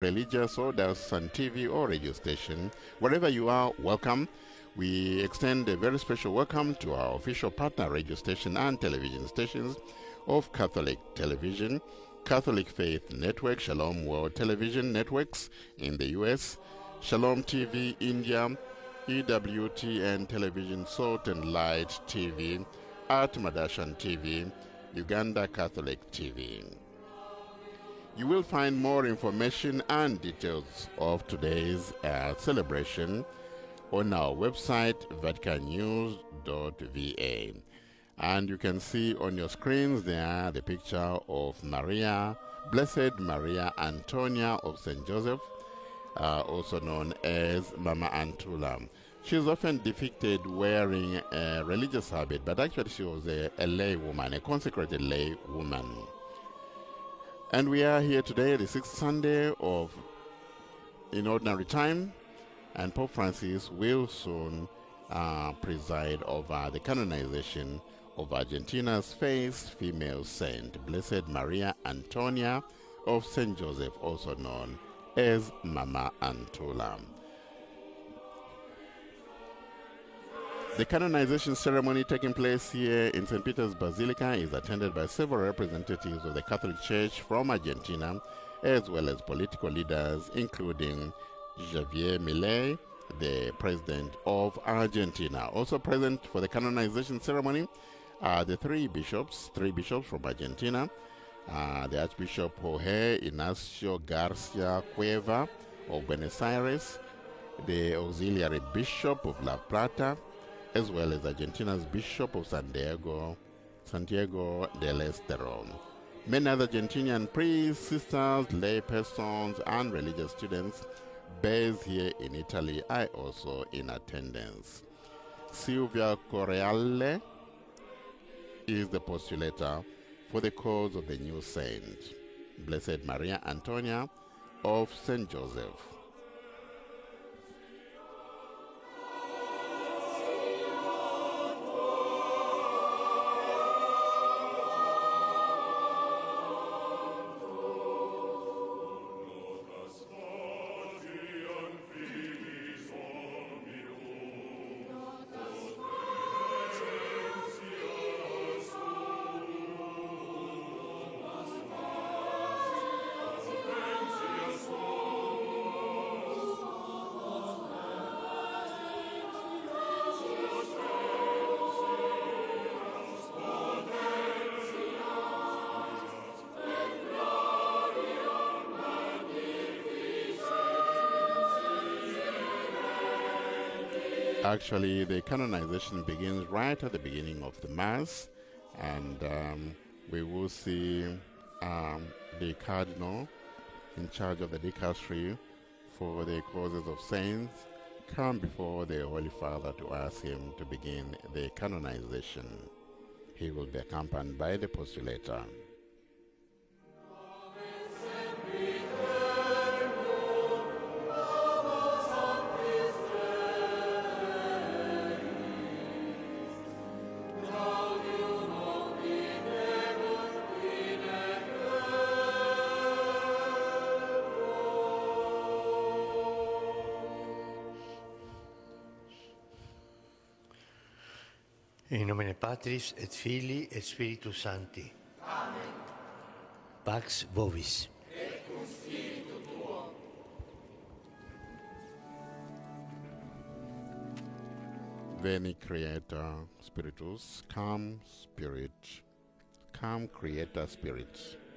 religious or diocesan TV or radio station. Wherever you are, welcome. We extend a very special welcome to our official partner radio station and television stations of Catholic Television, Catholic Faith Network, Shalom World Television Networks in the US, Shalom TV India, EWTN Television Salt and Light TV, Atmadarshan TV, Uganda Catholic TV. You will find more information and details of today's uh, celebration on our website, vaticannews.va. And you can see on your screens there the picture of Maria, Blessed Maria Antonia of St. Joseph, uh, also known as Mama Antula. She is often depicted wearing a religious habit, but actually she was a, a lay woman, a consecrated lay woman. And we are here today, the sixth Sunday of in ordinary time, and Pope Francis will soon uh, preside over the canonization of Argentina's first female saint, Blessed Maria Antonia of Saint Joseph, also known as Mama Antula. The canonization ceremony taking place here in St. Peter's Basilica is attended by several representatives of the Catholic Church from Argentina, as well as political leaders, including Javier Milei, the president of Argentina. Also present for the canonization ceremony are the three bishops, three bishops from Argentina, uh, the Archbishop Jorge Ignacio Garcia Cuerva of Buenos Aires, the auxiliary bishop of La Plata, as well as Argentina's Bishop of San Diego, Santiago del Estero. Many other Argentinian priests, sisters, lay persons, and religious students based here in Italy are also in attendance. Silvia Correale is the postulator for the cause of the new saint, Blessed Maria Antonia of St. Joseph. Actually, the canonization begins right at the beginning of the Mass, and um, we will see um, the Cardinal in charge of the dicastery for the causes of saints come before the Holy Father to ask him to begin the canonization. He will be accompanied by the postulator. Patris et Filii et Spiritus Sancti. Amen. Pax Vobis. Veni Creator Spiritus, come Spirit, come Creator Spirit.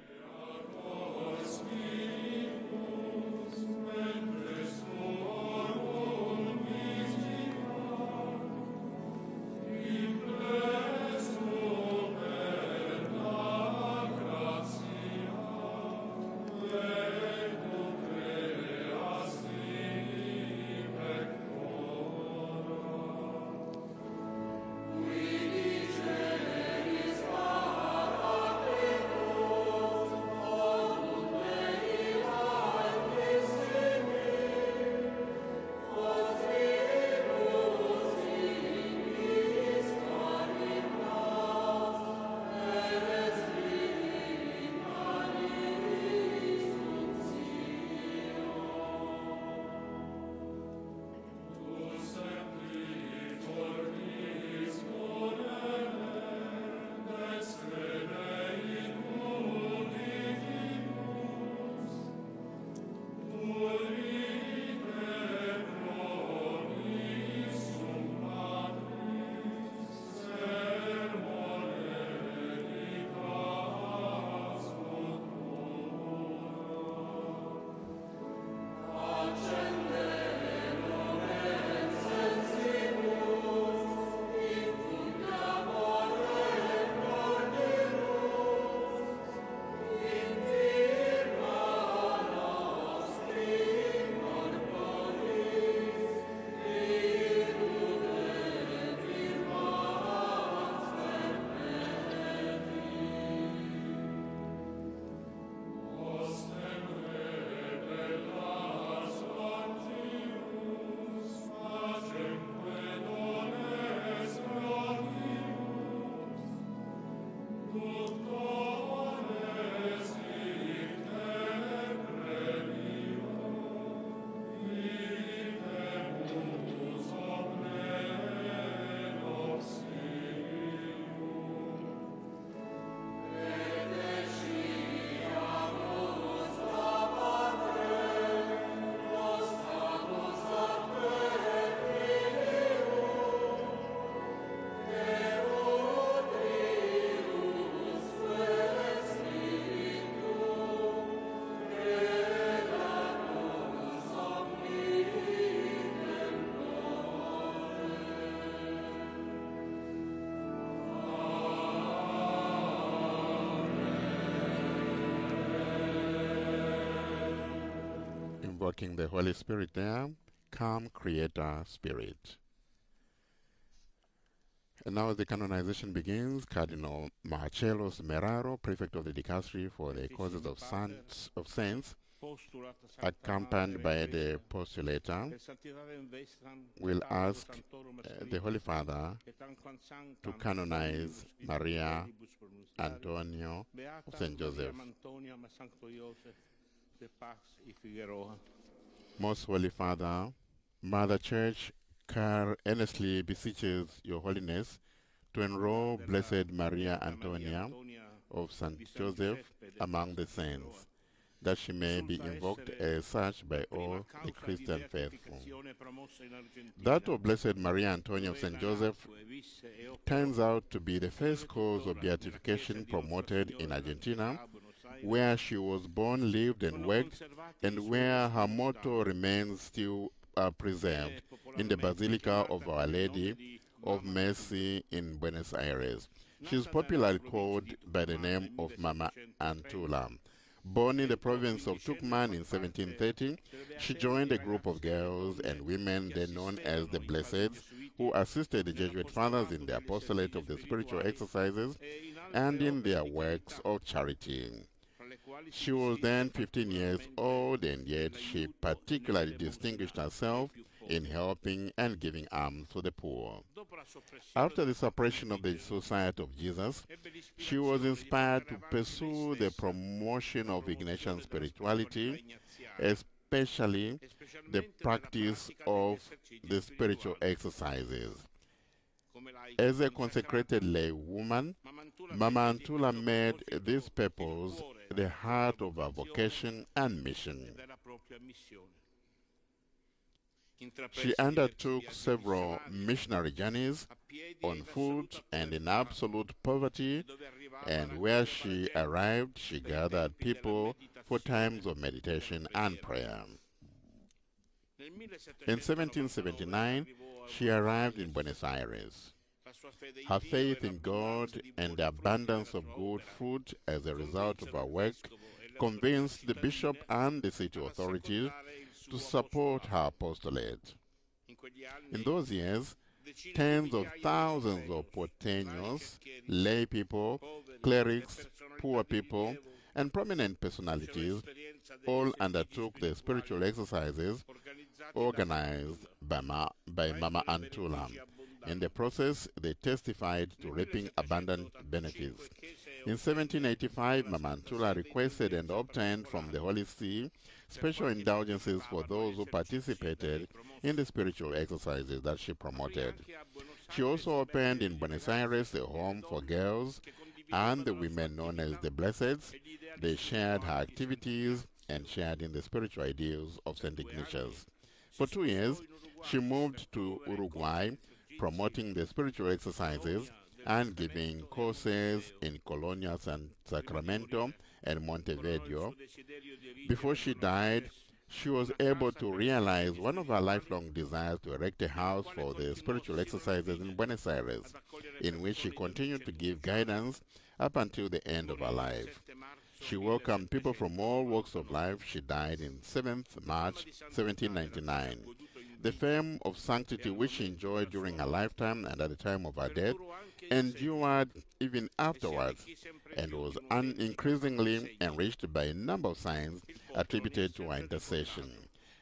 The Holy Spirit there. Come, Creator Spirit. And now the canonization begins. Cardinal Marcello Semeraro, prefect of the dicastery for the causes of saints, of saints accompanied by the postulator, will ask uh, the Holy Father to canonize Maria Antonio of St. Joseph. Most Holy Father, Mother Church care earnestly beseeches Your Holiness to enroll Blessed Maria Antonia of St. Joseph among the saints, that she may be invoked as such by all the Christian faithful. That of Blessed Maria Antonia of St. Joseph turns out to be the first cause of beatification promoted in Argentina, where she was born, lived, and worked, and where her motto remains still uh, preserved in the Basilica of Our Lady of Mercy in Buenos Aires. She is popularly called by the name of Mama Antula. Born in the province of Tucumán in 1730, she joined a group of girls and women then known as the Blesseds, who assisted the Jesuit fathers in the apostolate of the spiritual exercises and in their works of charity. She was then 15 years old, and yet she particularly distinguished herself in helping and giving alms to the poor. After the suppression of the Society of Jesus, she was inspired to pursue the promotion of Ignatian spirituality, especially the practice of the spiritual exercises. As a consecrated lay woman, Mama Antula made this purpose the heart of her vocation and mission. She undertook several missionary journeys on foot and in absolute poverty, and where she arrived, she gathered people for times of meditation and prayer. In 1779, she arrived in Buenos Aires. Her faith in God and the abundance of good food as a result of her work convinced the bishop and the city authorities to support her apostolate. In those years, tens of thousands of porteños, lay people, clerics, poor people, and prominent personalities all undertook the spiritual exercises organized by, Ma, by Mama Antula. In the process, they testified to reaping abundant benefits. In 1785, Mama Antula requested and obtained from the Holy See special indulgences for those who participated in the spiritual exercises that she promoted. She also opened in Buenos Aires a home for girls and the women known as the Blesseds. They shared her activities and shared in the spiritual ideals of St. Ignatius. For two years, she moved to Uruguay, promoting the spiritual exercises and giving courses in Colonia San Sacramento and Montevideo. Before she died, she was able to realize one of her lifelong desires to erect a house for the spiritual exercises in Buenos Aires, in which she continued to give guidance up until the end of her life. She welcomed people from all walks of life. She died in 7th March 1799. The fame of sanctity which she enjoyed during her lifetime and at the time of her death endured even afterwards and was increasingly enriched by a number of signs attributed to her intercession.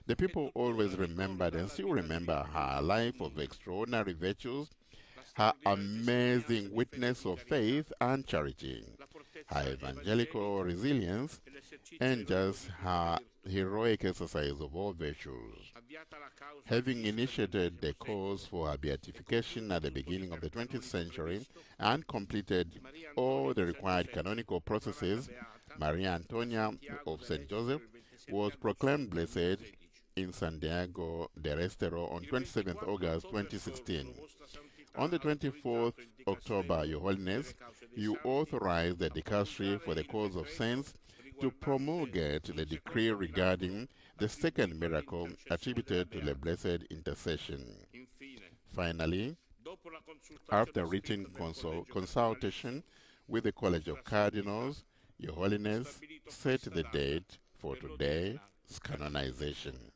The people always remembered and still remember her life of extraordinary virtues, her amazing witness of faith and charity, her evangelical resilience, and just her heroic exercise of all virtues. Having initiated the cause for her beatification at the beginning of the 20th century and completed all the required canonical processes, Maria Antonia of St. Joseph was proclaimed blessed in Santiago del Estero on 27 August 2016. On the 24th October, Your Holiness, you authorized the dicastery for the cause of saints to promulgate the decree regarding the second miracle attributed to the Blessed Intercession. Finally, after written consul consultation with the College of Cardinals, Your Holiness set the date for today's canonization.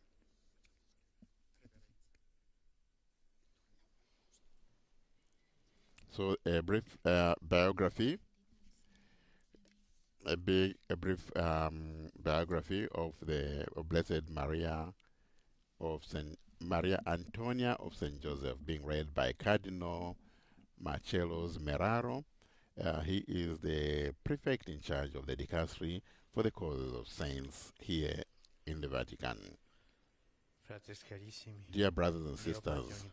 So a brief uh, biography, a big, a brief um, biography of the Blessed Maria of Saint Maria Antonia of Saint Joseph, being read by Cardinal Marcello Semeraro. Uh, he is the prefect in charge of the dicastery for the causes of saints here in the Vatican. Dear brothers and sisters,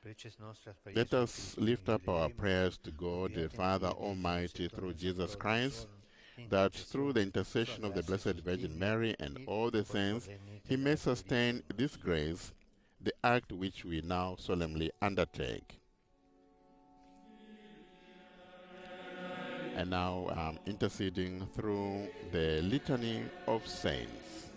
onnipotente, preces nostras per let us lift up our prayers to God, the Father Almighty, through Jesus Christ, that through the intercession of the Blessed Virgin Mary and all the saints, He may sustain this grace, the act which we now solemnly undertake. And now I'm interceding through the litany of saints.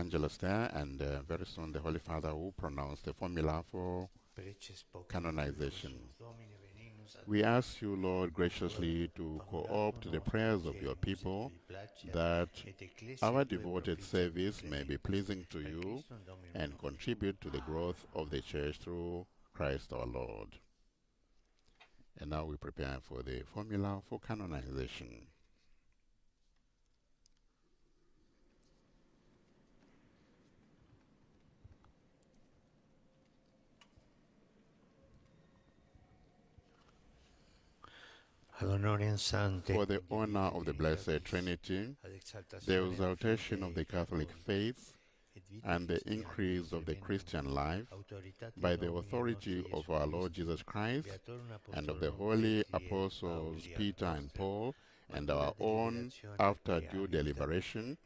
Angelus there, and uh, very soon the Holy Father will pronounce the formula for canonization. Domine venenus ad We ask you, Lord, graciously to co-opt the prayers of your people that our devoted service may be pleasing to you and contribute to the growth of the church through Christ our Lord. And now we prepare for the formula for canonization. For the honor of the Blessed Trinity, the exaltation of the Catholic faith, and the increase of the Christian life by the authority of our Lord Jesus Christ and of the holy apostles Peter and Paul and our own after due deliberation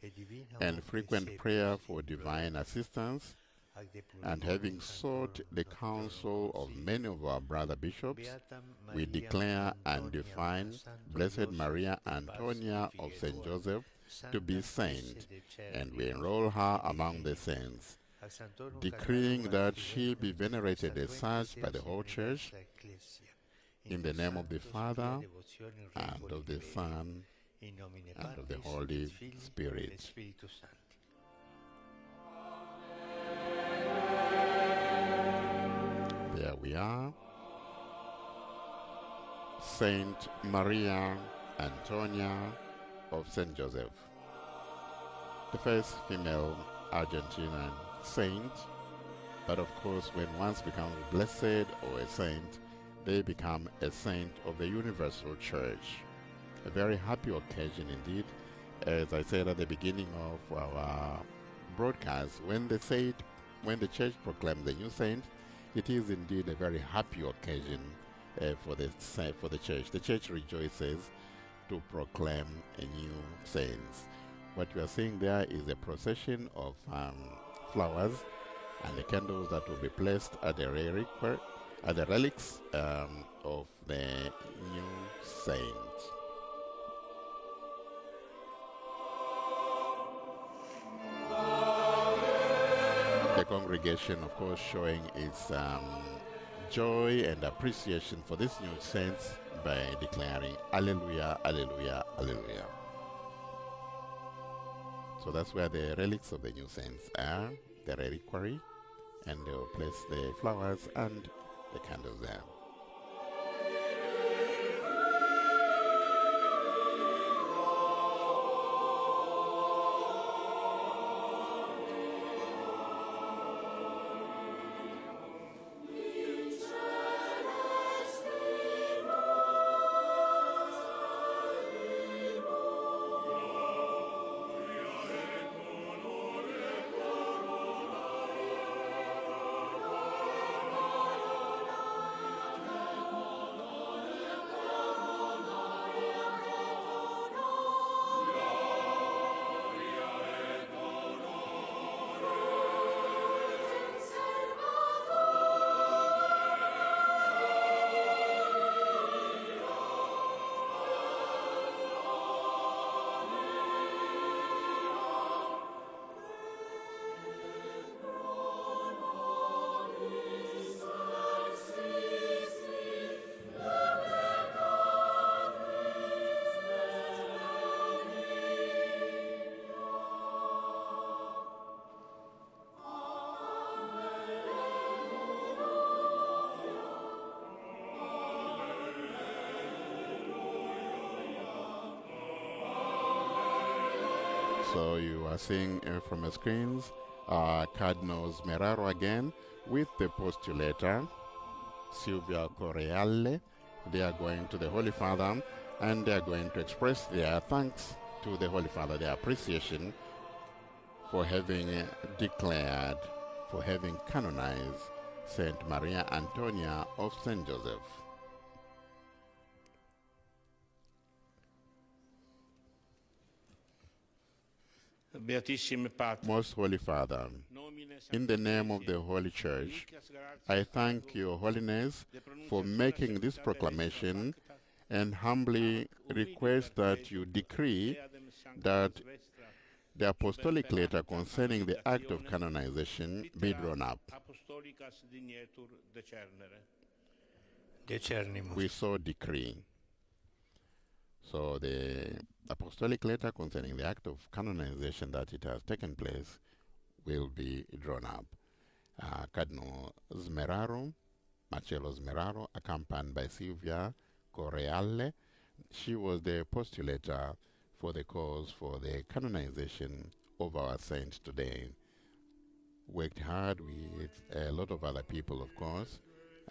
and frequent prayer for divine assistance and having sought the counsel of many of our brother bishops, we declare and define Blessed Maria Antonia of St. Joseph to be saint, and we enroll her among the saints, decreeing that she be venerated as such by the whole church, in the name of the Father, and of the Son, and of the Holy Spirit. There we are. Saint Maria Antonia of St. Joseph, the first female Argentinian saint. But of course, when once becomes blessed or a saint, they become a saint of the Universal Church. A very happy occasion indeed. As I said at the beginning of our broadcast, when the saint, when the church proclaims a new saint, it is indeed a very happy occasion uh, for the for the church. The church rejoices to proclaim a new saint. What we are seeing there is a procession of um, flowers and the candles that will be placed at the at the relics um, of the new saint. The congregation, of course, showing its um, joy and appreciation for this new saint by declaring Alleluia, Alleluia, Alleluia. So that's where the relics of the new saints are, the reliquary, and they will place the flowers and the candles there. You are seeing uh, from the screens uh, Cardinal Semeraro again with the postulator Silvia Correale. They are going to the Holy Father and they are going to express their thanks to the Holy Father, their appreciation for having declared, for having canonized Saint Maria Antonia of Saint Joseph. Most Holy Father, in the name of the Holy Church, I thank Your Holiness for making this proclamation and humbly request that you decree that the apostolic letter concerning the act of canonization be drawn up. Apostolicas dignetur decernere. Decernimus. We so decree. So the apostolic letter concerning the act of canonization that it has taken place will be drawn up. Uh, Cardinal Semeraro, Marcello Semeraro, accompanied by Silvia Correale, she was the postulator for the cause for the canonization of our saint today. Worked hard with a lot of other people, of course,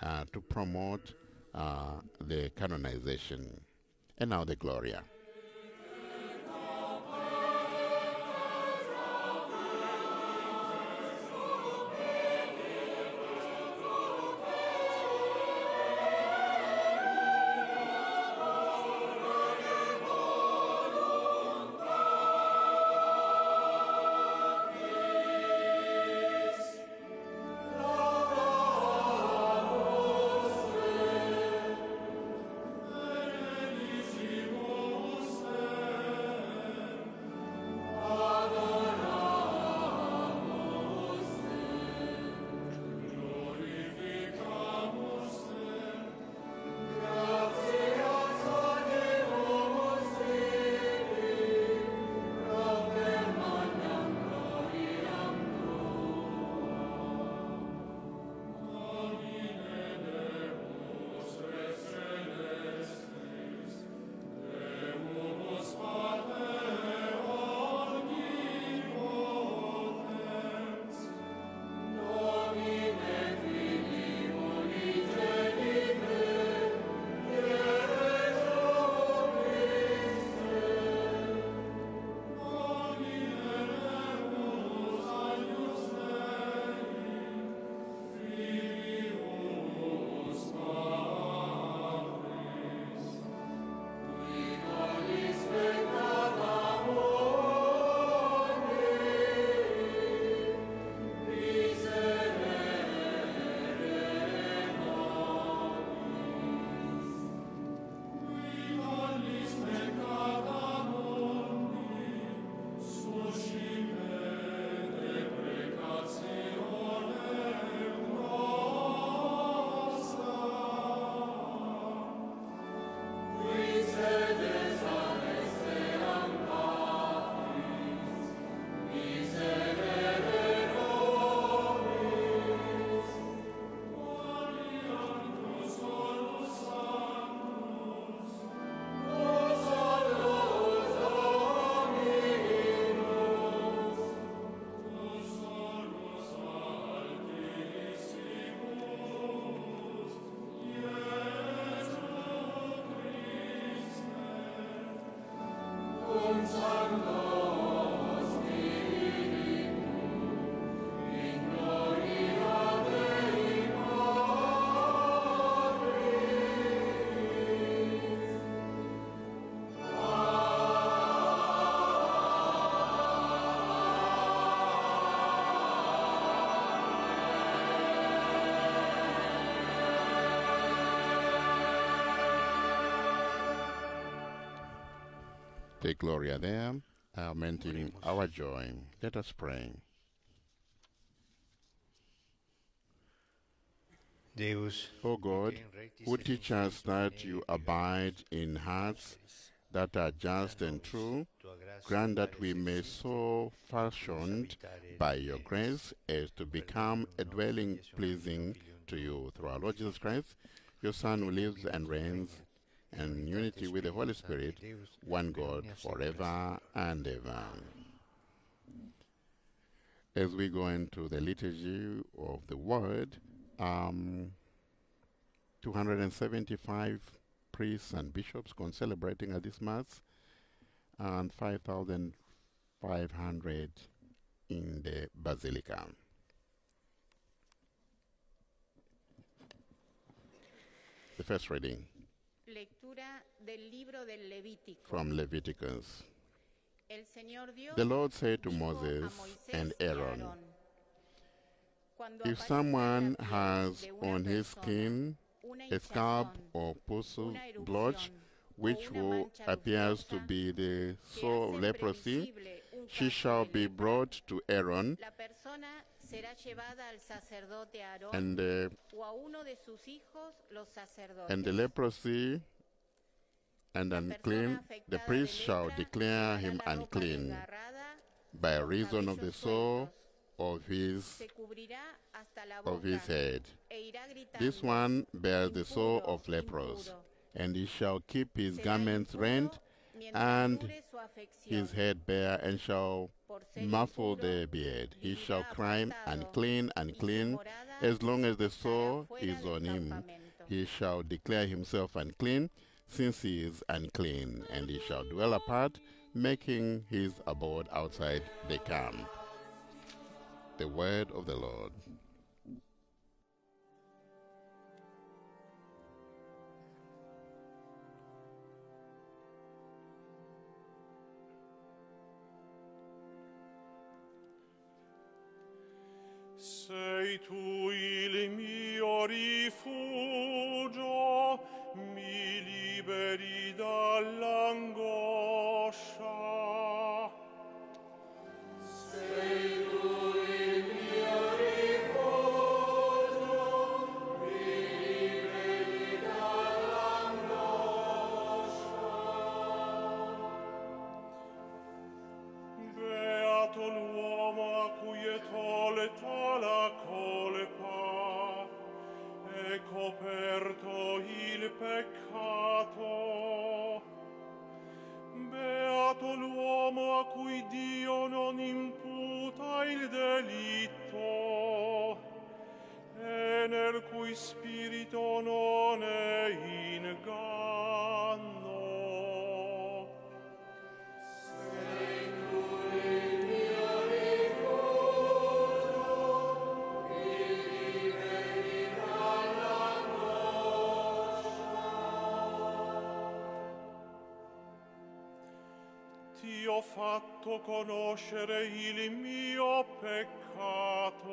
uh, to promote uh, the canonization. And now the Gloria. Take Gloria there, augmenting our joy. Let us pray. Deus, O God, who teach us that you abide in hearts that are just and true, grant that we may so fashioned by your grace as to become a dwelling pleasing to you through our Lord Jesus Christ, your Son who lives and reigns in unity with the Holy Spirit, one God, forever and ever. As we go into the liturgy of the Word, um, 275 priests and bishops celebrating at this Mass, and 5,500 in the Basilica. The first reading Lectura del libro del Levítico. from Leviticus. El Señor Dios The Lord said to Moses and Aaron, If someone has on his skin a scab or pustule blotch which will appears to be the sore of leprosy, she shall be brought to Aaron, La persona será llevada al sacerdote Aarón and, eh, o a uno de sus hijos, los sacerdotes. and the leprosy and unclean, the priest shall declare him unclean by reason of the sore of his se hasta la of his head. This one bears the sore of lepers, impuro". and he shall keep his garments rent and dure su afección. his head bare, and shall muffle impuro, the beard. He shall cry unclean, y su unclean, as long as the sore is on him. He shall declare himself unclean, since he is unclean, and he shall dwell apart, making his abode outside the camp. The word of the Lord. Sei tu il mio rifugio, mi liberi dall'angoscia. peccato. Beato l'uomo a cui Dio non imputa il delitto e nel cui spirito non è fatto conoscere il mio peccato,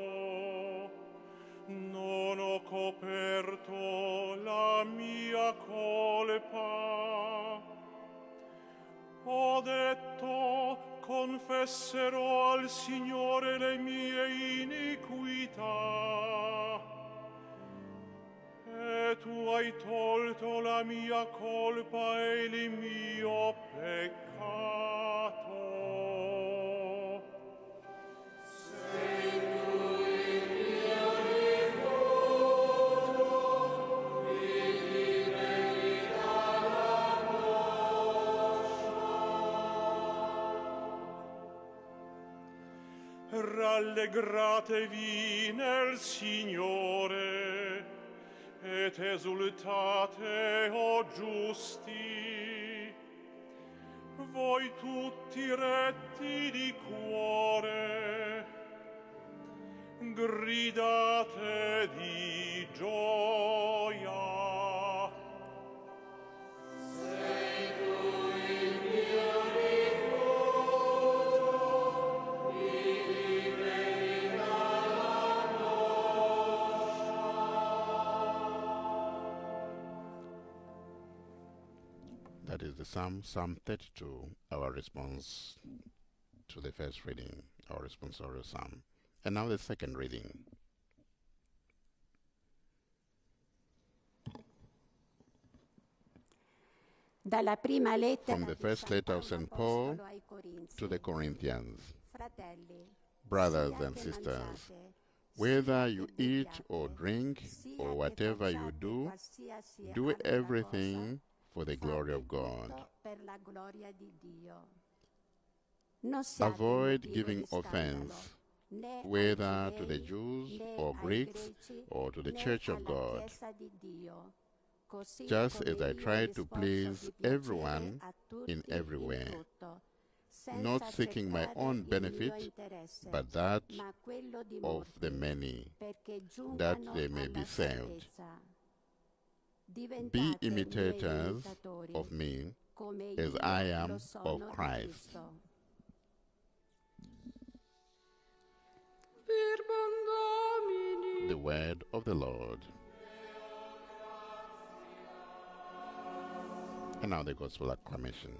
non ho coperto la mia colpa. Ho detto, confesserò al Signore le mie iniquità. E tu hai tolto la mia colpa e il mio peccato. Rallegratevi nel Signore, et esultate, o giusti. Voi tutti retti di cuore, gridate di Psalm, Psalm 32, our response to the first reading, our responsorial psalm. And now the second reading. Dalla prima lettera From the first letter of St. Paul Apostolo ai Corinzi. to the Corinthians. Fratelli, Brothers and sisters, Whether you eat or drink or whatever you do, do everything for the glory of God. tutto Per la gloria di Dio. Non siate Avoid giving offense, whether to the Jews or Greeks or to the Church of God, Chiesa di Dio. Così just as I try to please everyone in every way, not seeking my own benefit, but that ma quello di of the many, that they may be saved. Be imitators of me as I am of Christ. The word of the Lord. And now the gospel acclamation.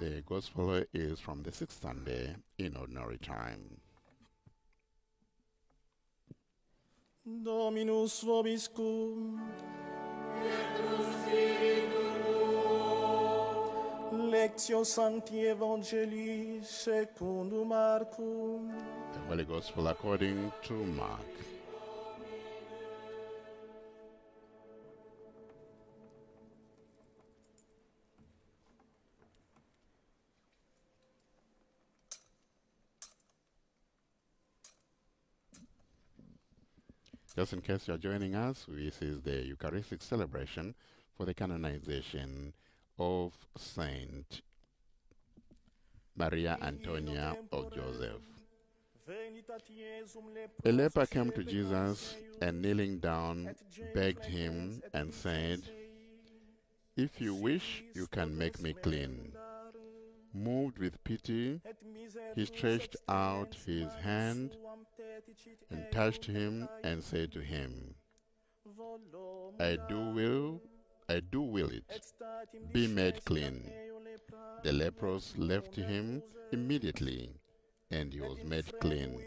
The Gospel is from the sixth Sunday in Ordinary Time. Dominus vobiscum. Lectio Sancti Evangelii secundum Marcum. The Holy Gospel according to Mark. Just in case you're joining us, this is the Eucharistic celebration for the canonization of Saint Maria Antonia of Joseph. A leper came to Jesus and kneeling down begged him and said, If you wish, you can make me clean. Moved with pity, he stretched out his hand and touched him and said to him, I do will, I do will it. Be made clean. The leprous left him immediately, and he was made clean.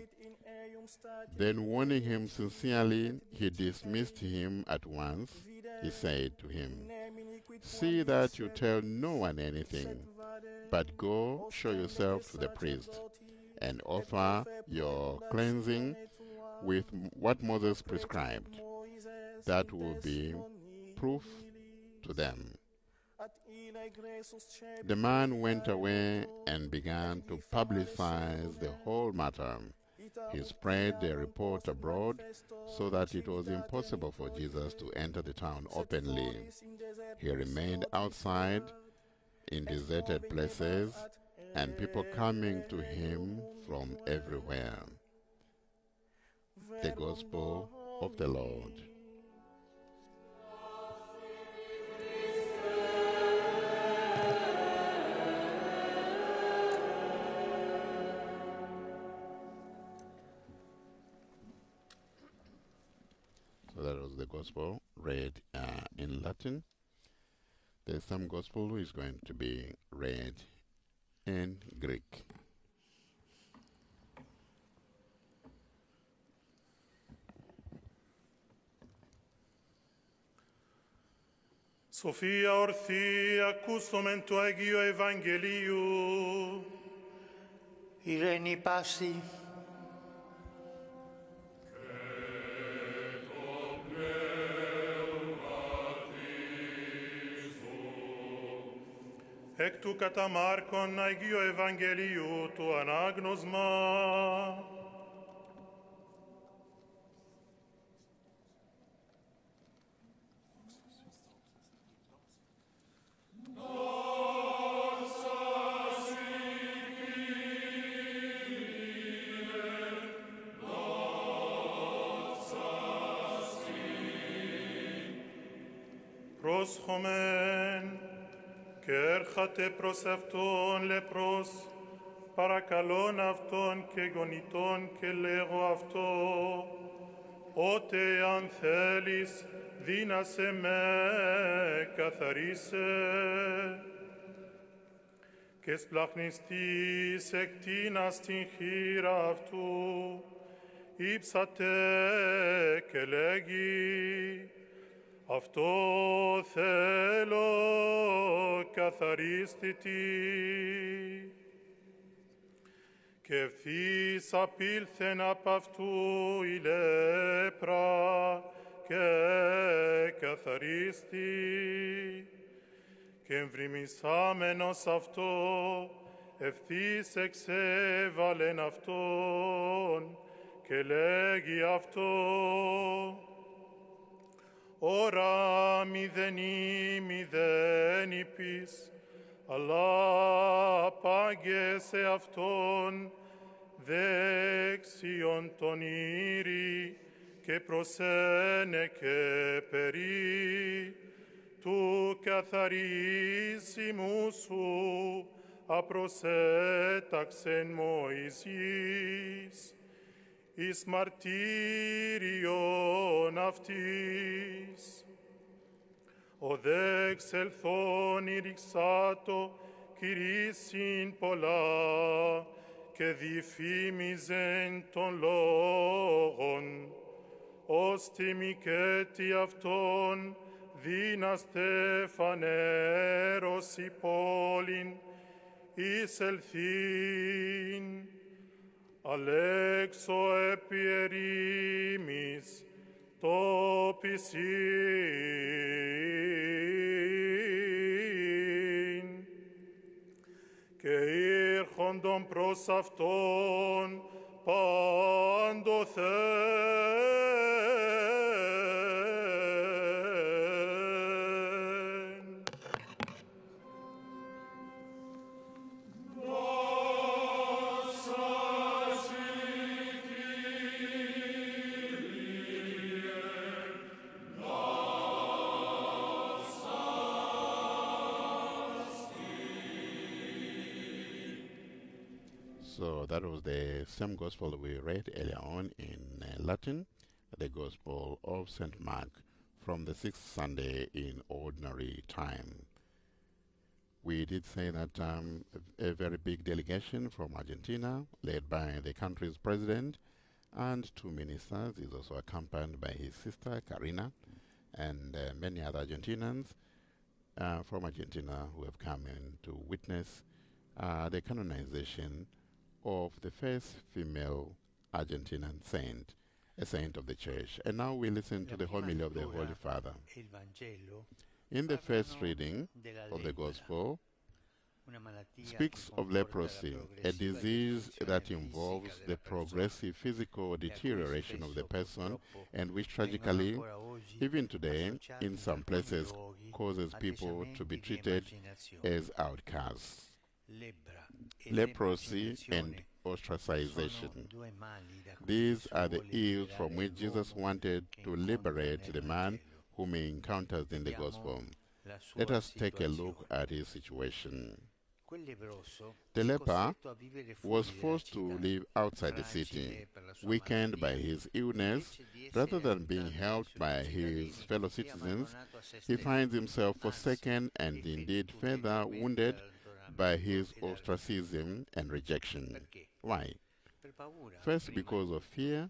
Then, warning him sincerely, he dismissed him at once. He said to him, See that you tell no one anything, but go show yourself to the priest and offer your cleansing with what Moses prescribed. That will be proof to them. The man went away and began to publicize the whole matter. He spread the report abroad so that it was impossible for Jesus to enter the town openly. He remained outside in deserted places and people coming to him from everywhere. The Gospel of the Lord. So that was the Gospel read uh, in Latin. There's some Gospel who is going to be read in Greek. Σοφία ορθή, ακούσομεν το Αγίο Ευαγγελίου. Ειρήνη πάση. Εκ του κατά Μάρκον Αγίου Ευαγγελίου του ανάγνωσμα. Πρόσχομεν και έρχατε προς Αυτόν λεπρός, παρακαλών Αυτόν και γονιτών και λέγω Αυτό, ότε αν θέλεις δύνασε με καθαρίσε. Και σπλαχνιστής εκτείνας την χείρα αυτού, ύψατε και λέγει, αυτό θέλω καθαρίστη τη. Και ευθύς απήλθεν απ' αυτού η λέπρα και καθαρίστη. Και εμβριμισάμενος αυτό ευθύς εξέβαλεν αυτόν και λέγει αυτό Ωρα μηδενή μηδένι πεις, αλλά πάγεσαι αυτόν δέξιον τον ήρη και προσένε και περί του καθαρίσιμου σου απροσέταξεν Μωυσής εις μαρτύριον αυτής. Ο δε εξελθόν ηρυξάτο κηρύσιν πολλά και διφήμιζεν των λόγων, ως τιμικέτη αυτών δύναστε φανέρος η πόλην εισελθήν. Αλέξω επί ερήμης τοπισήν και ήρχοντον προς Αυτόν πάντοθεν. The same gospel that we read earlier on in uh, Latin, the Gospel of St. Mark from the sixth Sunday in Ordinary Time. We did say that um, a, very big delegation from Argentina, led by the country's president and two ministers, is also accompanied by his sister Karina and uh, many other Argentinians uh, from Argentina who have come in to witness uh, the canonization of the first female Argentinian saint, a saint of the church. And now we listen to the homily of the Holy Father. In the first reading of the Gospel, speaks of leprosy, a disease that involves the progressive physical deterioration of the person and which tragically, even today, in some places, causes people to be treated as outcasts. Leprosy and ostracization. sono due mali da cui These are the ills from which Jesus wanted to liberate the man whom he encounters in the Gospel. Let us take a look at his situation. The leper costretto a vivere fuori was forced to live outside the city, per la sua weakened by his illness. Rather than being helped by his fellow citizens, abbandonato a se he finds himself forsaken and indeed further wounded by his ostracism and rejection. Why? First, because of fear,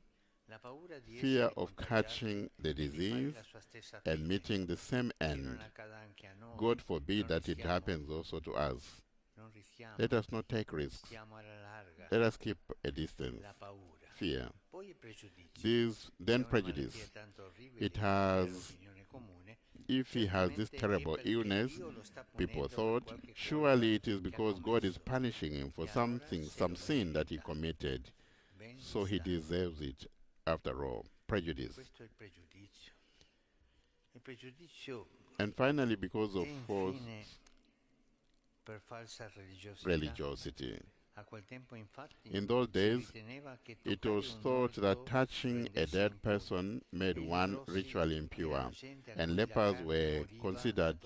fear of catching the disease and meeting the same end. God forbid that it happens also to us. Let us not take risks. Let us keep a distance. Fear. This, then prejudice. It has- If he has this terrible illness, Dio lo sta people thought, surely it is because God is punishing him for something, some sin that he committed, so he deserves it after all. Prejudice. Questo è il pregiudizio. Il pregiudizio And finally, because of e false infine per falsa religiosità. religiosity. A quel tempo infatti In those days, It was thought that touching a dead person made one ritually impure, and lepers were considered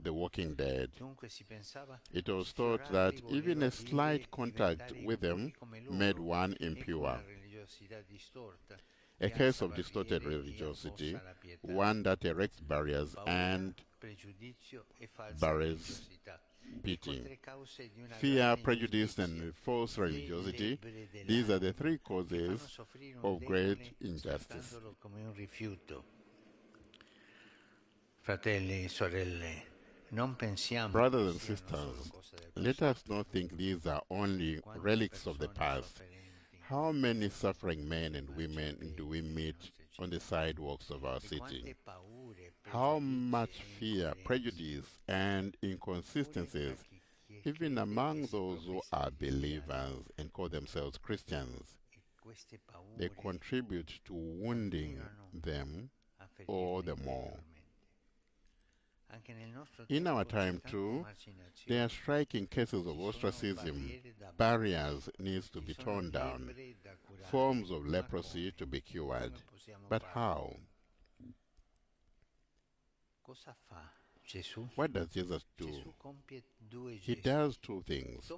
the walking dead. Dunque si pensava It was thought that even a slight contact with them impuri come loro, made one impure. una religiosità distorta, A case of distorted religiosity, affossa la pietà. one that erects barriers and pregiudizio falsa barriers religiosità. pity. Ecco tre cause di una Fear, prejudice, and false religiosity. These are the three causes of great injustice. trattandolo come un rifiuto. Fratelli e sorelle, non pensiamo Brothers and sisters, let us not think these are only relics of the past. How many suffering men and women do we meet on the sidewalks of our city? How much fear, prejudice, and inconsistencies, even among those who are believers and call themselves Christians, they contribute to wounding them all the more. In our time too. There are striking cases of ostracism. Barriers needs to be torn down. Forms of leprosy to be cured. But how? Cosa fa Gesù? What does Jesus do? Gesù compie due He does two things.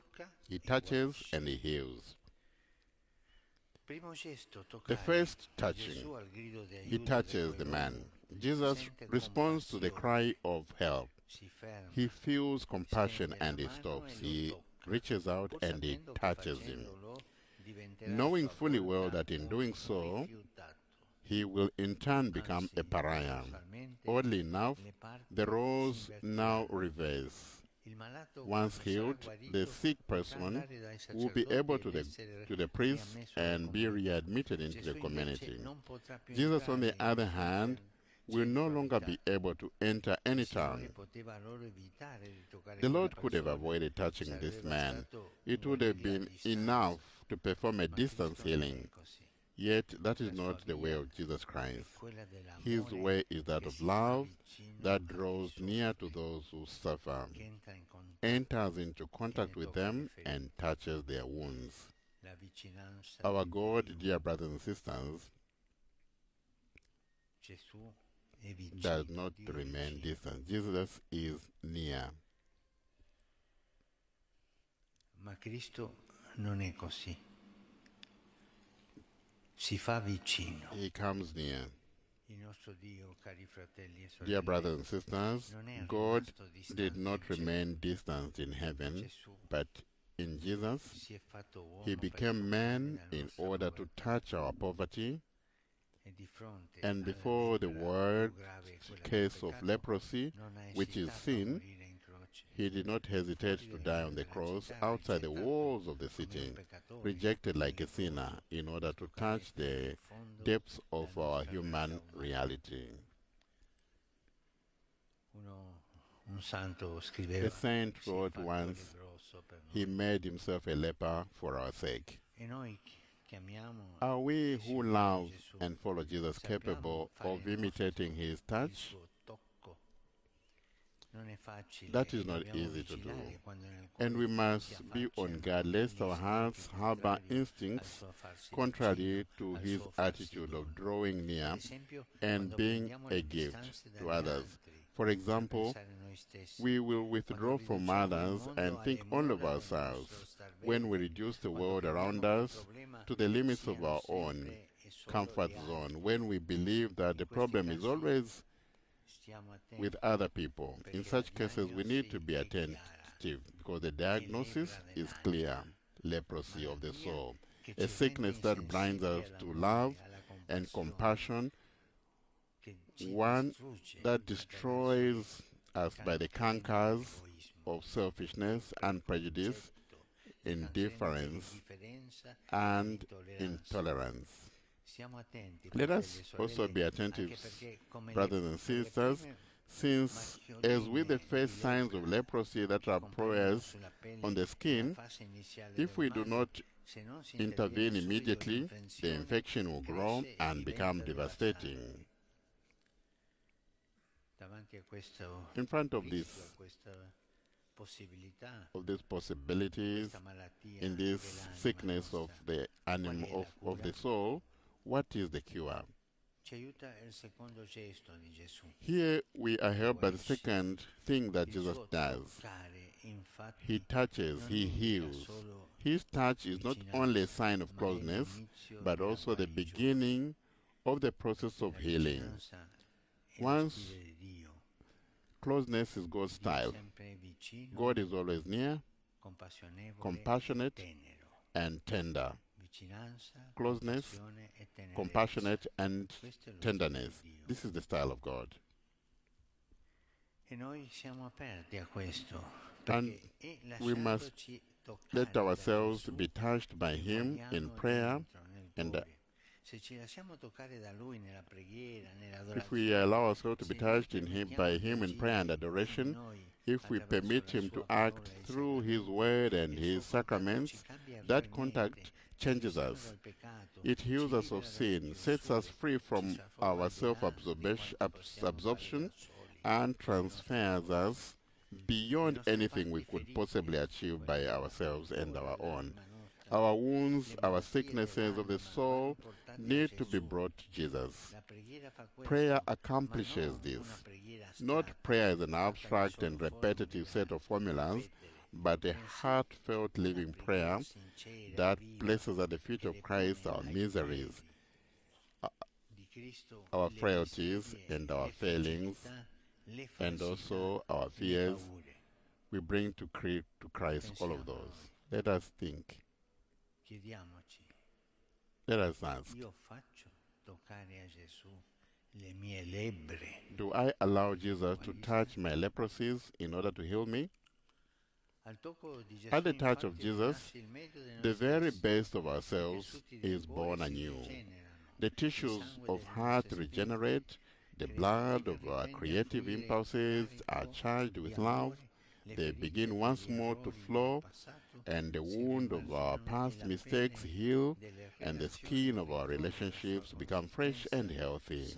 He touches and he heals. The first touching, Gesù al grido di he touches the man. Jesus responds to the cry of help. He feels compassion and he stops. He reaches out and he touches him, knowing fully well that in doing so. He will in turn become a pariah. Oddly enough, the roles now reverse. Once healed, the sick person will be able to the, to the priest and be readmitted into the community. non potrà più Jesus, on the other hand, will no longer be able to enter any town. poteva allora evitare di toccare The Lord could have avoided touching this man. It would have been enough to perform a distance Cristo non è healing. Yet that is not the way of Jesus Christ. His way is that of love that draws near to those who suffer, enters into contact with them, and touches their wounds. Our God, dear brothers and sisters, does not remain distant. Jesus is near. Si fa vicino. He comes near. Il nostro Dio, cari fratelli sorelle, Dear brothers and sisters, God did not remain distant in heaven, but in Jesus, si è fatto uomo he became man in order to touch our poverty, and before the lepra word più grave, quella del case of leprosy, which is sin, morire in croce. He did not hesitate to die on the cross outside the walls of the city, rejected like a sinner, in order to touch the depths of our human reality. A saint wrote once, lebbroso per noi". he made himself a leper for our sake. Noi chi- chiamiamo Are we who love and follow Jesus capable of imitating his touch? suo tocco. Non è facile. That is not easy to do. And we must be on guard lest our hearts harbor instincts contrary to his attitude of drawing near and being a gift to others. For example, pensare a noi stessi. we will withdraw from others and think only of mura del nostro ourselves when we reduce the world around us to the limits of our own comfort zone, when we believe that the problem is always with other people. In such cases, we need to be diagnosi è chiara. attentive because the diagnosis is clear. Leprosy of the soul, a sickness that blinds us to love and compassion, one that destroys us by the cankers of selfishness and prejudice, indifference, and intolerance. Let us also be attentive, perché come le- brothers and sisters, since as with the first signs of leprosy that are appears on the skin, if we do not se non si intervene immediately, the infection will grow and become devastating. devastante. Davanti a questo In front of this, of these possibilities, in this sickness of the animal Qual è la of, of the soul, what is the cure? ci aiuta il secondo gesto di Gesù. Here we are helped by the second thing that Jesus does. He touches, he heals. His touch is not only a sign of closeness, but also the beginning of the process of healing. vicinanza è lo Once stile di Dio. Closeness is God's style. God is always near, compassionate, and tender. Closeness. Compassionate and Questo è lo tenderness. stile di Dio. This is the style of God. Noi siamo aperti a questo. And we must Let ourselves be touched by Him in prayer. and, uh, cuore. Se ci lasciamo toccare da Lui nella preghiera, If we allow ourselves to be touched in Him by Him in prayer and adoration, if we permit Him to act through His Word and His sacraments, that contact changes us. It heals us of sin, sets us free from our self absorption, and transfers us beyond anything we could possibly achieve by ourselves and our own. Our wounds, our sicknesses of the soul need to be brought to Jesus. Prayer accomplishes this. Not prayer as an abstract and repetitive set of formulas, but a heartfelt living prayer that places at the feet of Christ our miseries, piedi di Cristo our frailties and our failings, and also our fears. We bring to, to Christ all of those. Let us think. Let us ask io faccio toccare a Gesù le mie lebbre. Do I allow Jesus to touch my leprosies in order to heal me? At the touch of Jesus, rinasce il meglio dei The very best of ourselves is born anew. The tissues of heart regenerate, the blood of our creative impulses are charged with love, they begin once more to flow, and the wound of our past mistakes heal, and the skin of our relationships become fresh and healthy.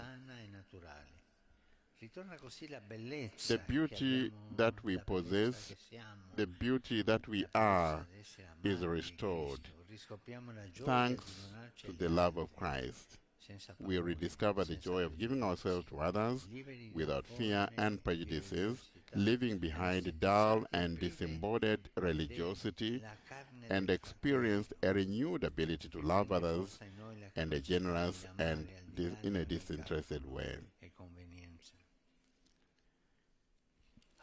The beauty that we possess, The beauty that we are bellezza di essere is restored Cristo. Riscopriamo la gioia thanks to the love of Christ. We rediscover the joy of giving ourselves to others without fear and prejudices, leaving behind dull and disembodied religiosity, and experience a renewed ability to love others forza in noi la and a generous and al di dis- là in a disinterested way.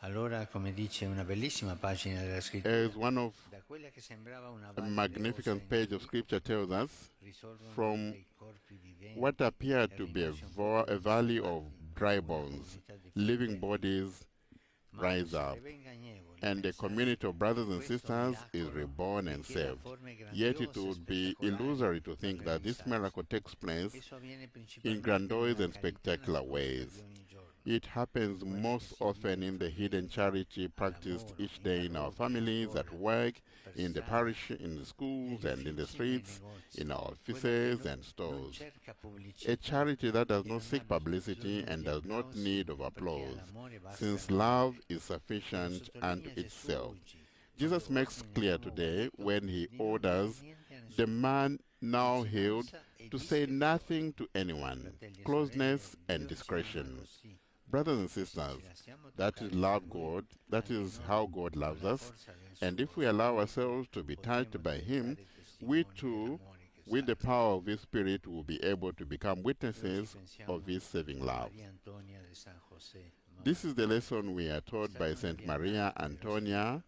As one of da quella che sembrava una a magnificent page of scripture tells us, from dei corpi viventi what appeared to be a, a valley of dry bones, living bodies rise up, and pensare community of brothers and sisters is reborn and saved. Yet it would be illusory to think that this miracle takes place in grandiose and spectacular ways. It happens most often in the hidden charity practiced each day in our families, at work, in the parish, in the schools, and in the streets, in our offices and stores. A charity that does not seek publicity and does not need of applause, since love is sufficient unto itself. Jesus makes clear today when he orders the man now healed to say nothing to anyone, closeness and discretion. Brothers and sisters, that is love God, that is how God loves us, and if we allow ourselves to be touched by Him, we too, with the power of His Spirit, will be able to become witnesses of His saving love. This is the lesson we are taught by Saint Maria Antonia,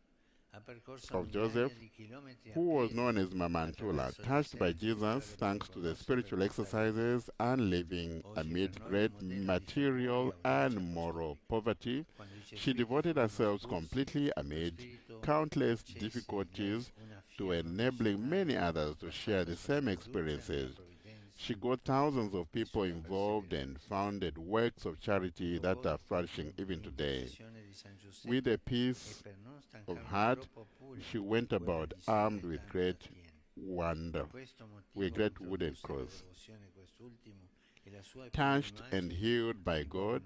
of Joseph, di chilometri a who was known as Mama Antula, touched by Jesus thanks to the spiritual exercises and living amid great material and moral poverty. She devoted herself completely amid countless difficulties to enabling many others to share the same experiences. She got thousands of people involved and founded works of charity that are flourishing even today. With a peace of heart, she went about armed with great wonder, with great wooden cross. Touched and healed by God,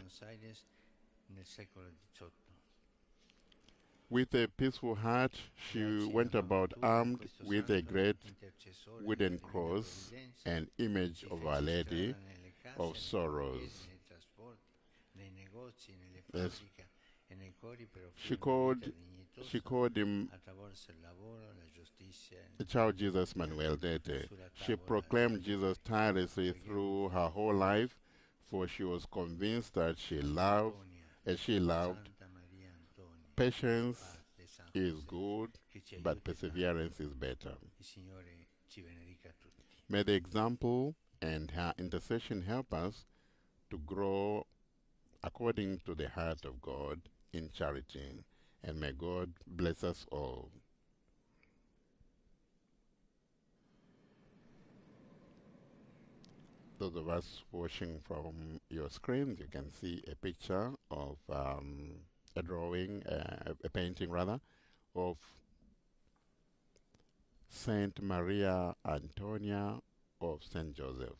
with a peaceful heart, she went about armed with a great wooden cross, an image of Our Lady of Sorrows. Yes. She called, she called him the child Jesus Manuelito. She proclaimed Jesus tirelessly through her whole life, for she was convinced that she loved, as she loved, patience is good, but perseverance is better. May the example and her intercession help us to grow according to the heart of God in charity. And may God bless us all. Those of us watching from your screens, you can see a picture of um, a drawing, uh, a painting rather, of Saint Maria Antonia of Saint Joseph.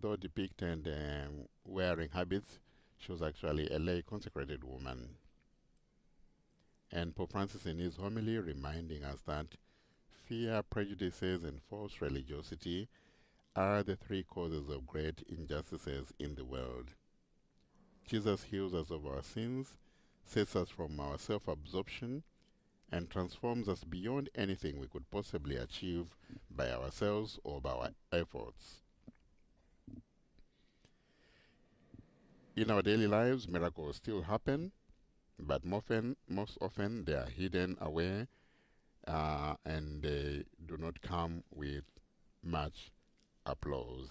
Though depicted um, wearing habits, she was actually a lay consecrated woman. And Pope Francis, in his homily, reminding us that fear, prejudices, and false religiosity are the three causes of great injustices in the world. Jesus heals us of our sins, sets us from our self absorption, and transforms us beyond anything we could possibly achieve by ourselves or by our efforts. In our daily lives, miracles still happen, but often, most often they are hidden away uh, and they do not come with much applause.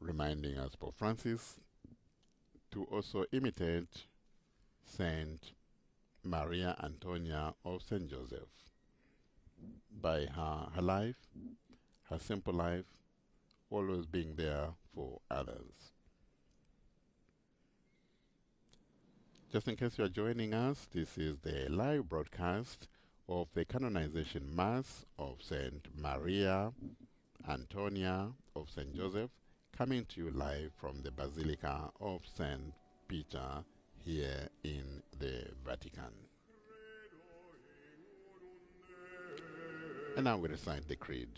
Reminding us, Pope Francis, to also imitate Saint Maria Antonia of St. Joseph by her, her life, her simple life, always being there for others. Just in case you are joining us, this is the live broadcast of the canonization mass of Saint Maria Antonia of St. Joseph, coming to you live from the Basilica of St. Peter here in the Vatican. And now we recite the Creed.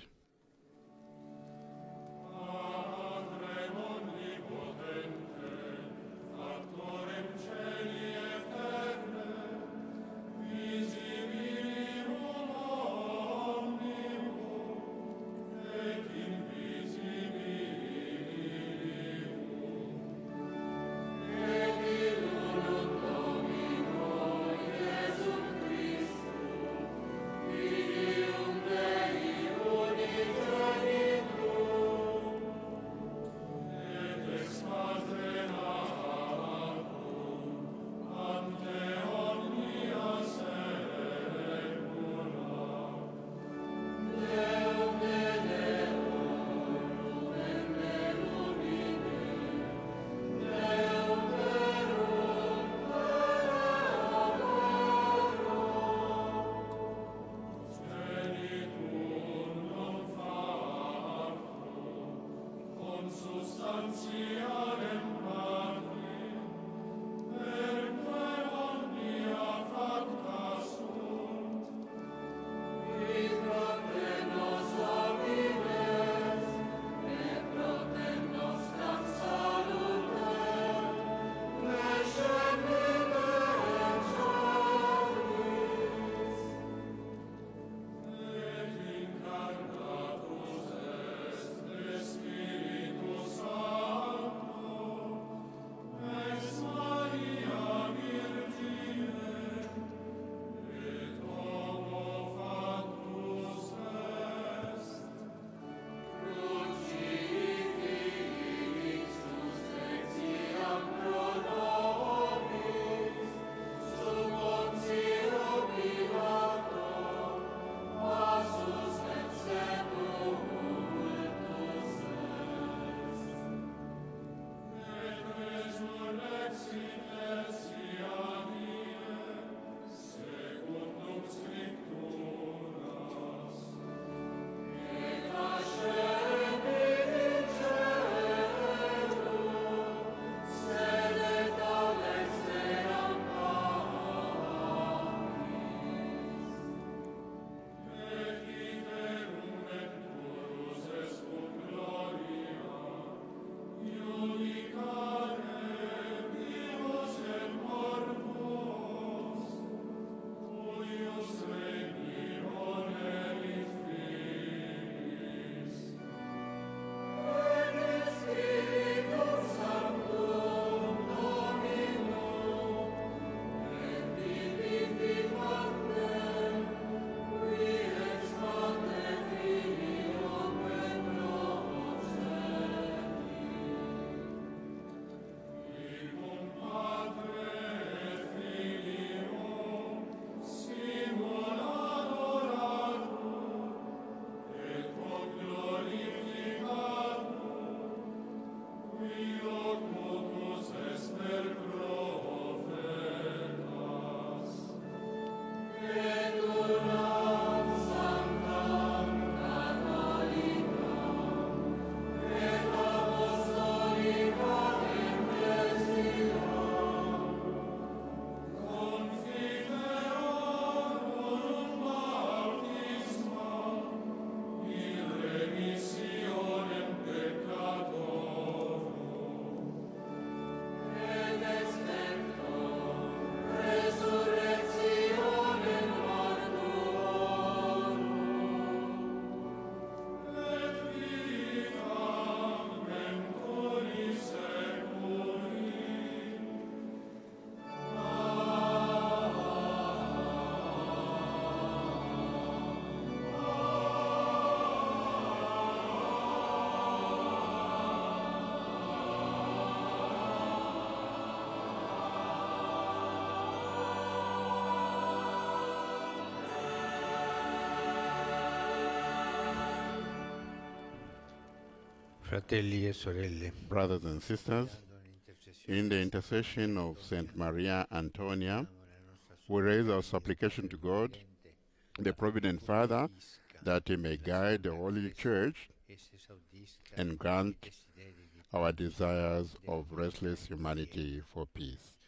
Brothers and sisters, in the intercession of Saint Maria Antonia, we raise our supplication to God, the Provident Father, that He may guide the Holy Church and grant our desires of restless humanity for peace.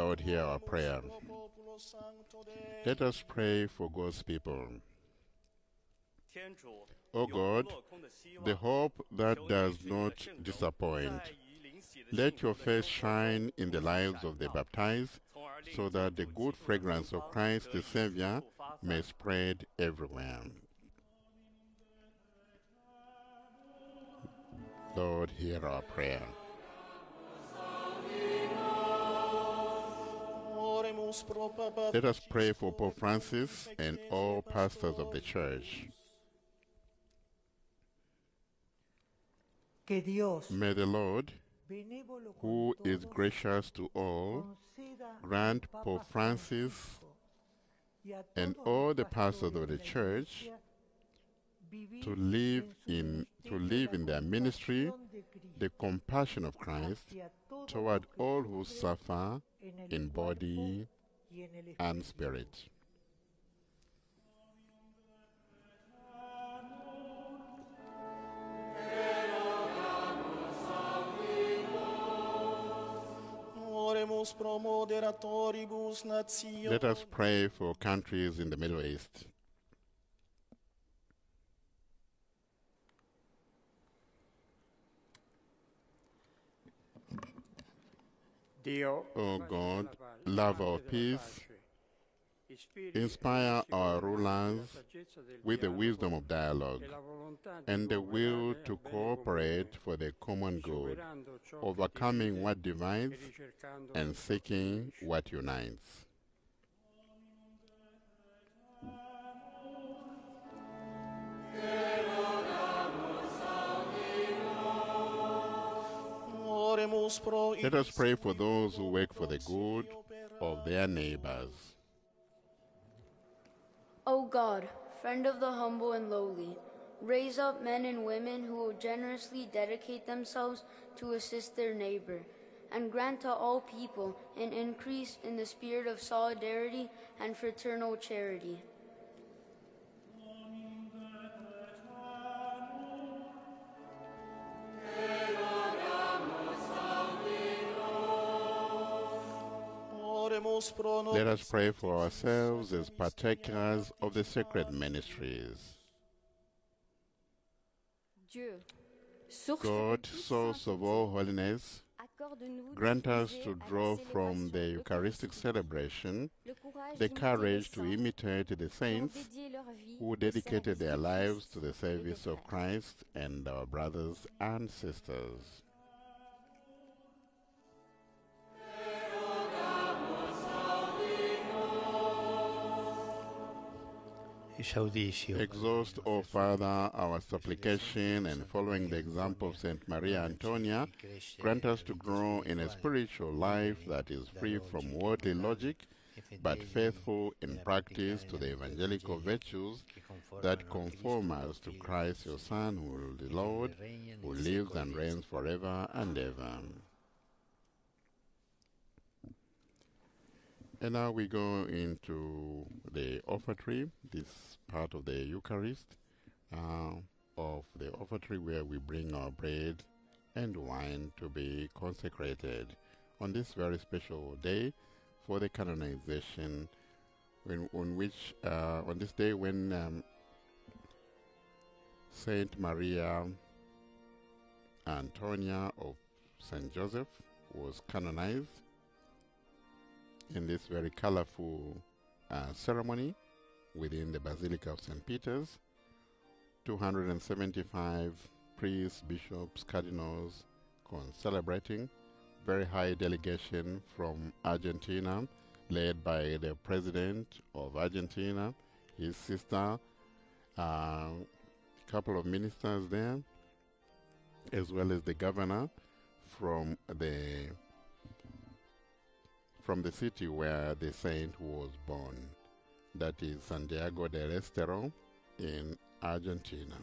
Lord, hear our prayer. Let us pray for God's people. O God, the hope that does not disappoint, let your face shine in the lives of the baptized so that the good fragrance of Christ the Savior may spread everywhere. Lord, hear our prayer. Let us pray for Pope Francis and all pastors of the Church. Que Dios, May the Lord, who is gracious to all, grant Pope Francis Francisco y a and all the pastors of the Church to live in to live in their ministry compasión de Cristo the compassion of Christ toward all who suffer in body y en el and spirit. Oremus pro moderatoribus nationis. Let us pray for countries in the Middle East. Dio, O God, love our peace, inspire our rulers with the wisdom of dialogue and the will to cooperate for the common good, overcoming what divides and seeking what unites. Oremus Let us pray for those who work for the good of their neighbors. O God, friend of the humble and lowly, raise up men and women who will generously dedicate themselves to assist their neighbor, and grant to all people an increase in the spirit of solidarity and fraternal charity. Let us pray for ourselves as partakers of the sacred ministries. God, source of all holiness, grant us to draw from the Eucharistic celebration the courage to imitate the saints who dedicated their lives to the service of. Christ and our brothers and sisters. Exhaust, O Father, our supplication, and following the example of Saint Maria Antonia, grant us to grow in a spiritual life that is free from worldly logic, but faithful in practice to the evangelical virtues that conform us to Christ, your Son, who is the Lord, who lives and reigns forever and ever. And now we go into the offertory, this part of the Eucharist, uh, of the offertory where we bring our bread and wine to be consecrated on this very special day for the canonization, when, on which, uh, on this day when um, Saint Maria Antonia of Saint Joseph was canonized in this very colorful uh, ceremony within the Basilica of St. Peter's. 275 priests, bishops, cardinals celebrating. Very high delegation from Argentina, led by the president of Argentina, his sister, a uh, couple of ministers there, as well as the governor from the from the city where the saint was born. That is Santiago del Estero in Argentina.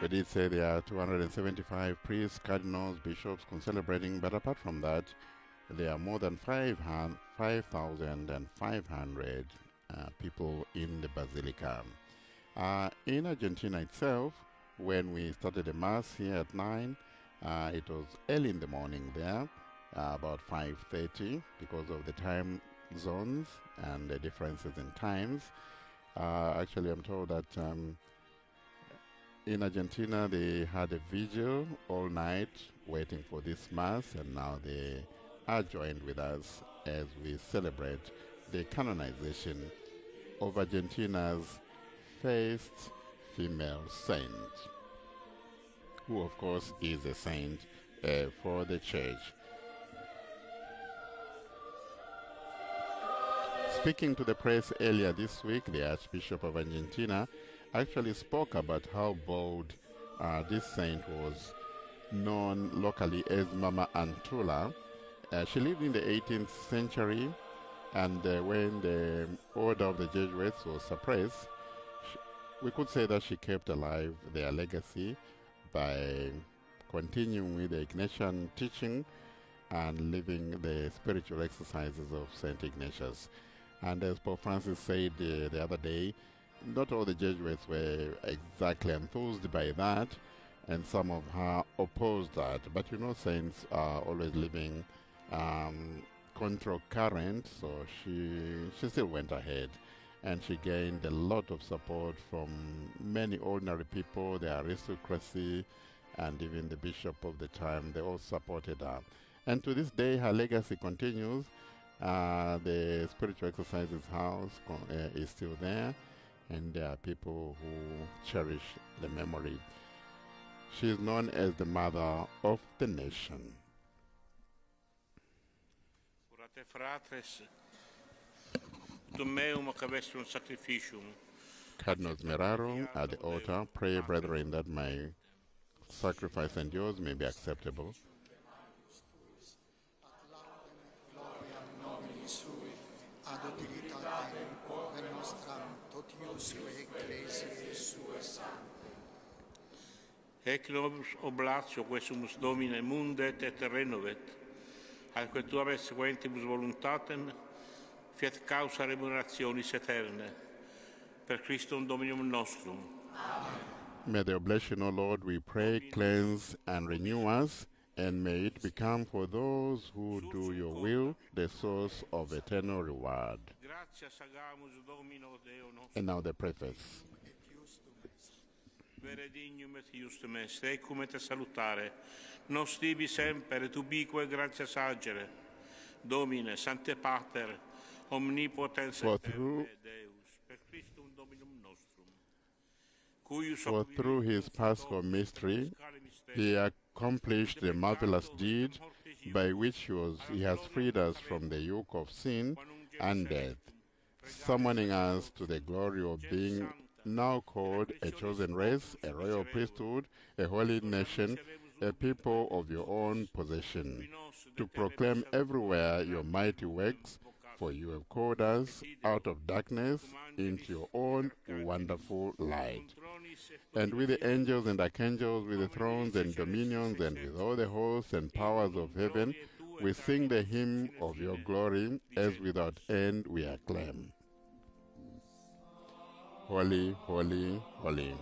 We did say there are 275 priests, cardinals, bishops celebrating, but apart from that, there are more than 5,500 uh, people in the basilica. Uh, in Argentina itself, when we started the mass here at 9, uh, it was early in the morning there, uh, about 5.30 because of the time zones and the differences in times. Uh, actually, I'm told that um, in Argentina, they had a vigil all night waiting for this Mass, and now they are joined with us as we celebrate the canonization of Argentina's first female saint, who, of course, is a saint uh, for the church. Speaking to the press earlier this week, the Archbishop of Argentina actually spoke about how bold uh, this saint was, known locally as Mama Antula. Uh, she lived in the 18th century, and uh, when the order of the Jesuits was suppressed, she, we could say that she kept alive their legacy by continuing with the Ignatian teaching and living the spiritual exercises of St. Ignatius. And as Pope Francis said uh, the other day, not all the Jesuits were exactly enthused by that, and some of her opposed that. But you know, saints are always living um, current, so she she still went ahead, and she gained a lot of support from many ordinary people, the aristocracy, and even the bishop of the time. They all supported her, and to this day, her legacy continues. Uh, the spiritual exercises house uh, is still there, and there are people who cherish the memory. She is known as the mother of the nation. Orate fratres, ut meum cavestrum sacrificium, Cardinal Semeraro at the altar. Pray, brethren, that my sacrifice and yours may be acceptable. Nobis oblatio quesumus Domine mundet et renovet, alque tuae sequentibus voluntatem, fiat causa remunerationis per Christum Dominum nostrum. May the oblation, O Lord, we pray, cleanse and renew us, and may it become for those who do your will the source of eternal reward. Gratias agamus Domino Deo nostrum, And now the preface. Vere dignum et justum est, ecum et salutare, nos tibi semper et ubique gratias agere, Domine, Sancte Pater, omnipotens et through- Deus, per Christum Dominum nostrum, cuius For through his Paschal mystery, he accomplished the marvelous deed by which he, was, he has freed us from the yoke of sin and death, summoning us to the glory of being now called a chosen race, a royal priesthood, a holy nation, a people of your own possession, to proclaim everywhere your mighty works, for you have called us out of darkness into your own wonderful light. And with the angels and archangels, with the thrones and dominions, and with all the hosts and powers of heaven, we sing the hymn of your glory, as without end we acclaim. Holy, holy, holy.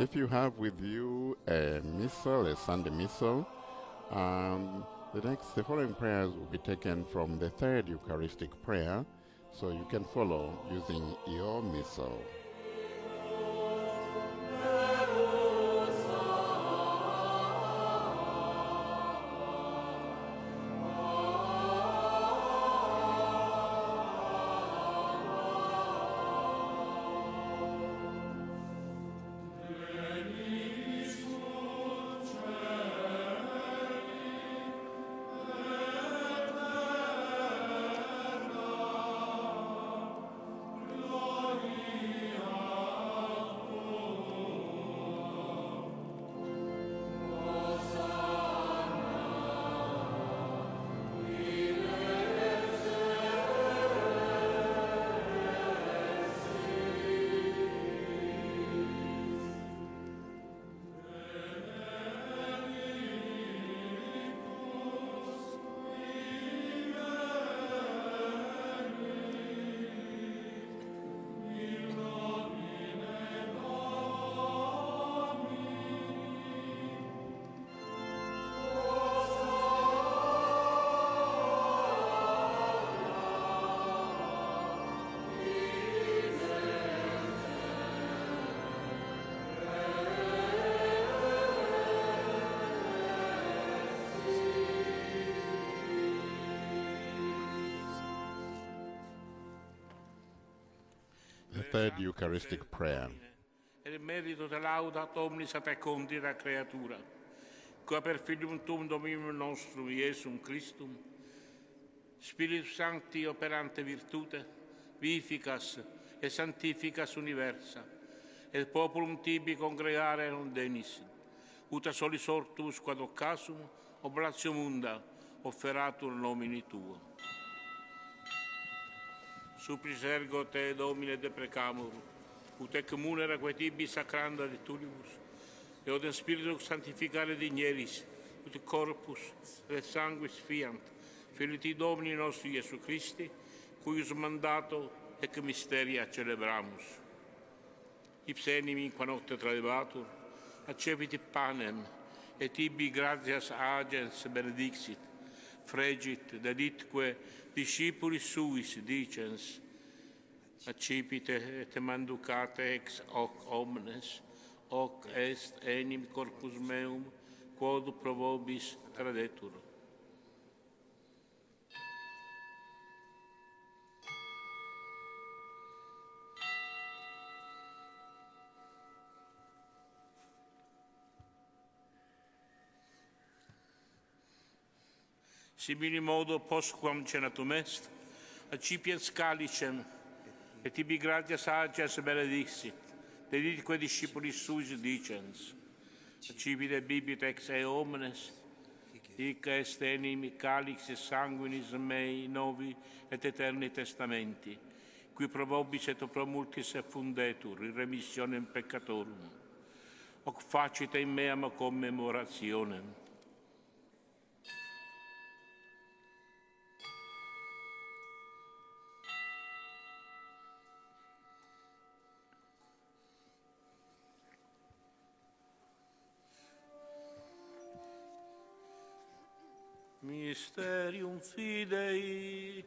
If you have with you a missal, a Sunday missal, um, the next, the following prayers will be taken from the third Eucharistic prayer, so you can follow using your missal. Third Eucharistic prayer. Et merito te laudat omnis et condita creatura, qua per filium tuum Dominum nostrum, Iesum Christum, Spiritus Sancti operante virtute, vivificas et sanctificas universa, et populum tibi congregare non denis, ut a soli sortus quad occasum oblatio munda offeratur nomini tuo. Supplice ergo te, Domine, deprecamur, ut ec munera quae tibi sacranda de tulibus, et od in spiritu sanctificare digneris, ut corpus et sanguis fiant, Filii Domini nostri Gesù Christi, cuius mandato ec misteria celebramus. Ipse enim in qua notte traebatur, accepiti panem, et ibi gratias agens benedixit, fregit deditque discipulis suis dicens, accipite et manducate ex hoc omnes, hoc est enim corpus meum, quod pro vobis tradetur. Simili modo postquam cenatum est, accipiens calicem, et ibi gratias agias benedixit, deditque discipulis suis dicens, accipite bibit ex e omnes, hic est enim calixis sanguinis mei novi et eterni testamenti, qui pro vobis et pro multis effundetur in remissionem peccatorum. Hoc facite in meam commemorationem. Mysterium Fidei.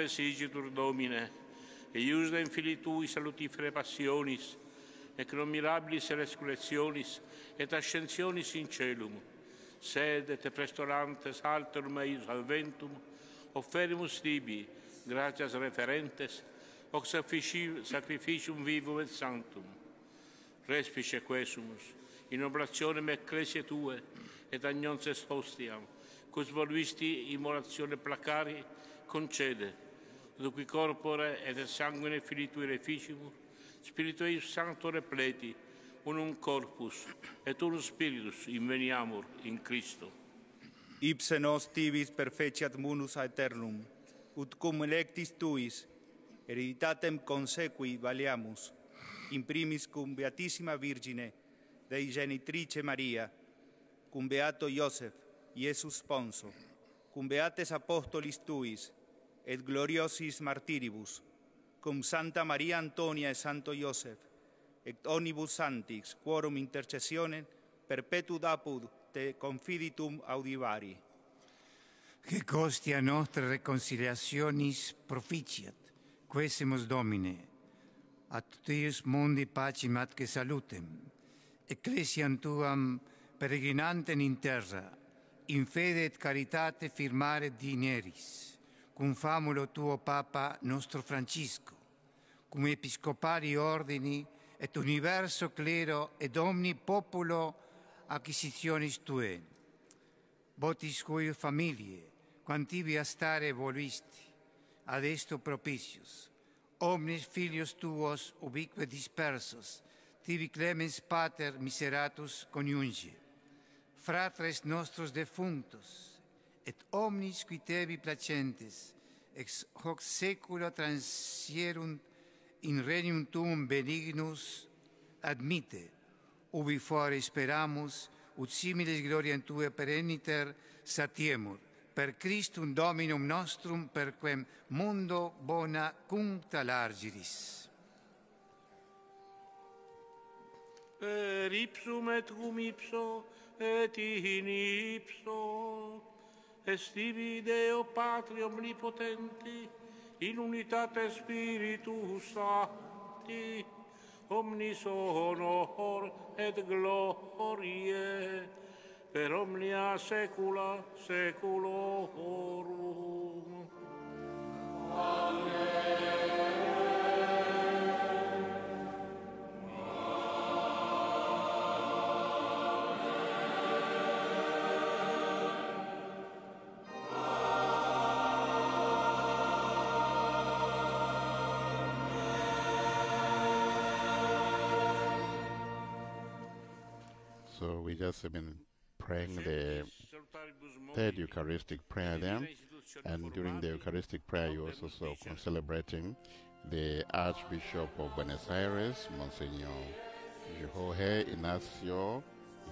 Memores igitur Domine, e iusda in fili Tui salutifere passionis, et non mirabilis resurrectionis, et ascensionis in celum, sed et prestorantes alterum eius adventum, offerimus tibi, gratias referentes, hoc sacrifici- sacrificium vivum et sanctum. Respice quesumus, in oblationem ecclesiae Tue, et agnons est hostiam, cus voluisti immolatione placari, concede, et qui corpore et sanguine filitui reficimur, Spiritu eius sancto repleti, unum corpus et unum spiritus inveniamur in Christo. Ipse nos tibis perfeciat munus aeternum, ut cum electis tuis, hereditatem consequi valeamus, in primis cum Beatissima Virgine, Dei Genitrice Maria, cum Beato Iosef, Iesus Sponso, cum Beates Apostolis Tuis, et gloriosis martiribus, cum Santa Maria Antonia et Santo Iosef, et omnibus sanctis quorum intercessionem perpetuum apud te confiditum audivari. Che costia nostre reconciliationis proficiat, quesemus Domine, a tutis mundi pacem atque salutem, ecclesiam tuam peregrinantem in terra, in fede et caritate firmare dineris. Cum famulo tuo Papa nostro Francisco, cum episcopari ordini et universo clero et omni populo acquisitionis tue, votis cui familie, quantibi a stare voluisti, ad esto propicius, omnes filios tuos ubique dispersos, tibi clemens pater miseratus coniunge, fratres nostros defunctos, et omnis qui tebi placentes ex hoc saecula transierunt in regnum tuum benignus admite ubi fore speramus ut similes gloriam tuae perenniter satiemur per Christum Dominum nostrum per quem mundo bona cum talargiris per ipsum et cum ipso et in ipso estivi Deo Patri omnipotenti in unitate Spiritus Sancti omnis honor et glorie per omnia saecula saeculorum. So just have been praying the third Eucharistic prayer there. And during the Eucharistic prayer, you also saw celebrating the Archbishop of Buenos Aires, Monsignor Jorge Ignacio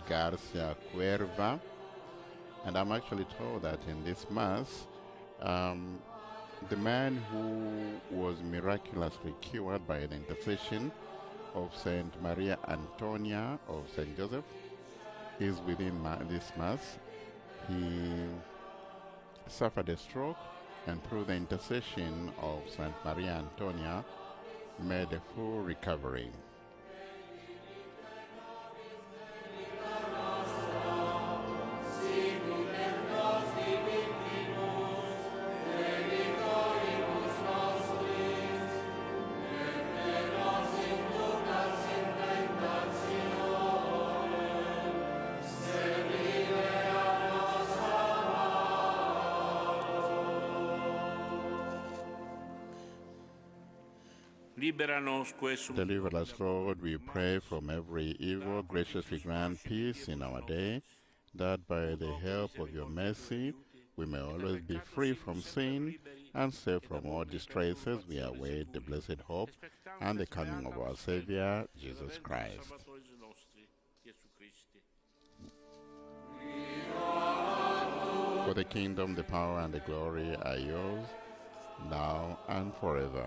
Garcia Cuerva. And I'm actually told that in this Mass, um, the man who was miraculously cured by the intercession of Saint Maria Antonia of Saint Joseph is within ma- this Mass. He suffered a stroke and through the intercession of Saint Maria Antonia made a full recovery. Deliver us, Lord, we pray from every evil. Graciously grant peace in our day, that by the help of your mercy we may always be free from sin and safe from all distresses. We await the blessed hope and the coming of our Savior, Jesus Christ. For the kingdom, the power, and the glory are yours, now and forever.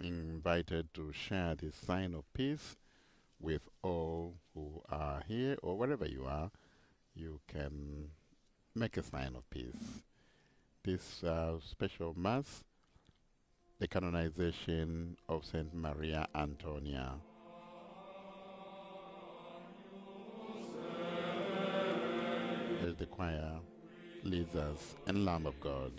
invited to share this sign of peace with all who are here or wherever you are, you can make a sign of peace. This uh, special Mass, the canonization of Saint Maria Antonia. As the choir leads us in Lamb of God.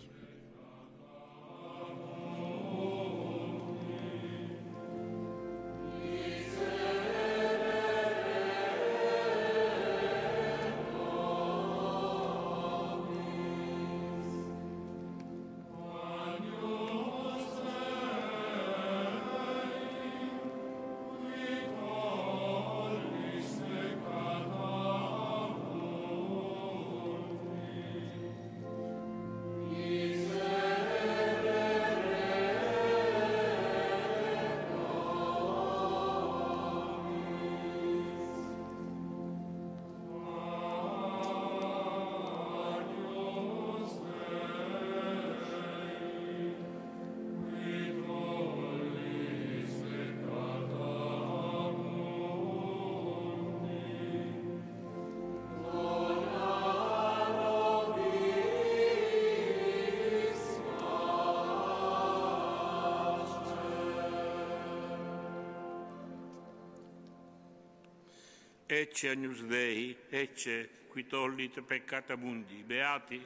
Ecce agnus Dei, ecce qui tollit peccata mundi, beati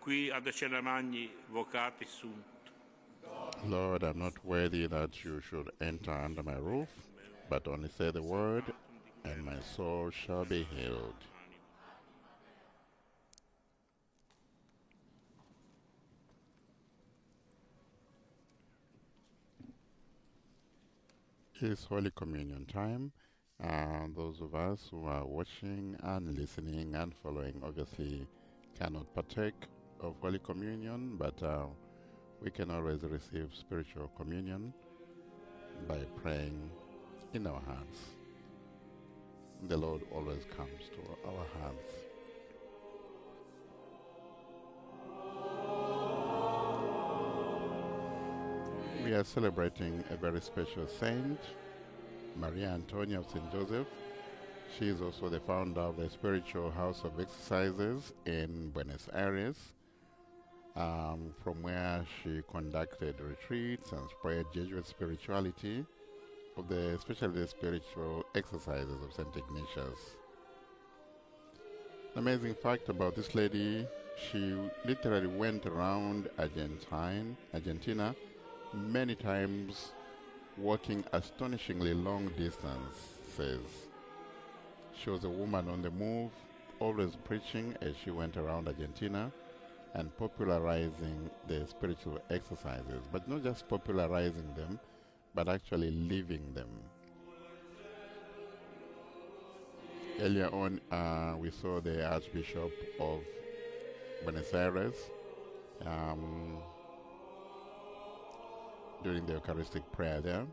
qui ad vocati sunt. Lord, I'm not worthy that you should enter under my roof, but only say the word, and my soul shall be healed. It's Holy Communion time. Uh, those of us who are watching and listening and following obviously cannot partake of Holy Communion, but uh, we can always receive spiritual communion by praying in our hands. The Lord always comes to our hands. We are celebrating a very special saint, Maria Antonia of St. Joseph. She is also the founder of the Spiritual House of Exercises in Buenos Aires. um, from where she conducted retreats and spread Jesuit spirituality, of the, especially the spiritual exercises of St. Ignatius. Amazing fact about this lady, she literally went around Argentine, Argentina many times walking astonishingly long distances. She was a woman on the move, always preaching as she went around Argentina and popularizing the spiritual exercises, but not just popularizing them, but actually living them. Earlier on, uh, we saw the Archbishop of Buenos Aires um, during the Eucharistic prayer there.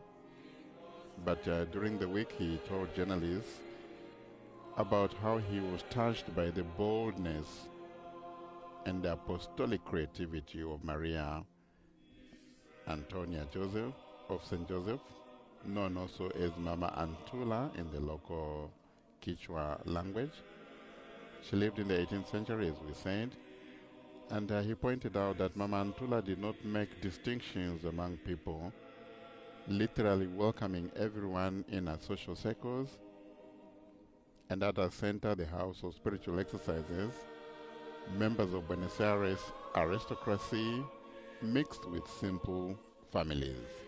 But uh, during the week, he told journalists about how he was touched by the boldness and the apostolic creativity of Maria Antonia Joseph of St. Joseph, known also as Mama Antula in the local Quechua language. She lived in the 18th century, as we said, and uh, he pointed out that Mama Antula did not make distinctions among people, literally welcoming everyone in her social circles, and at her center, the House of Spiritual Exercises, members of Buenos Aires aristocracy mixed with simple families.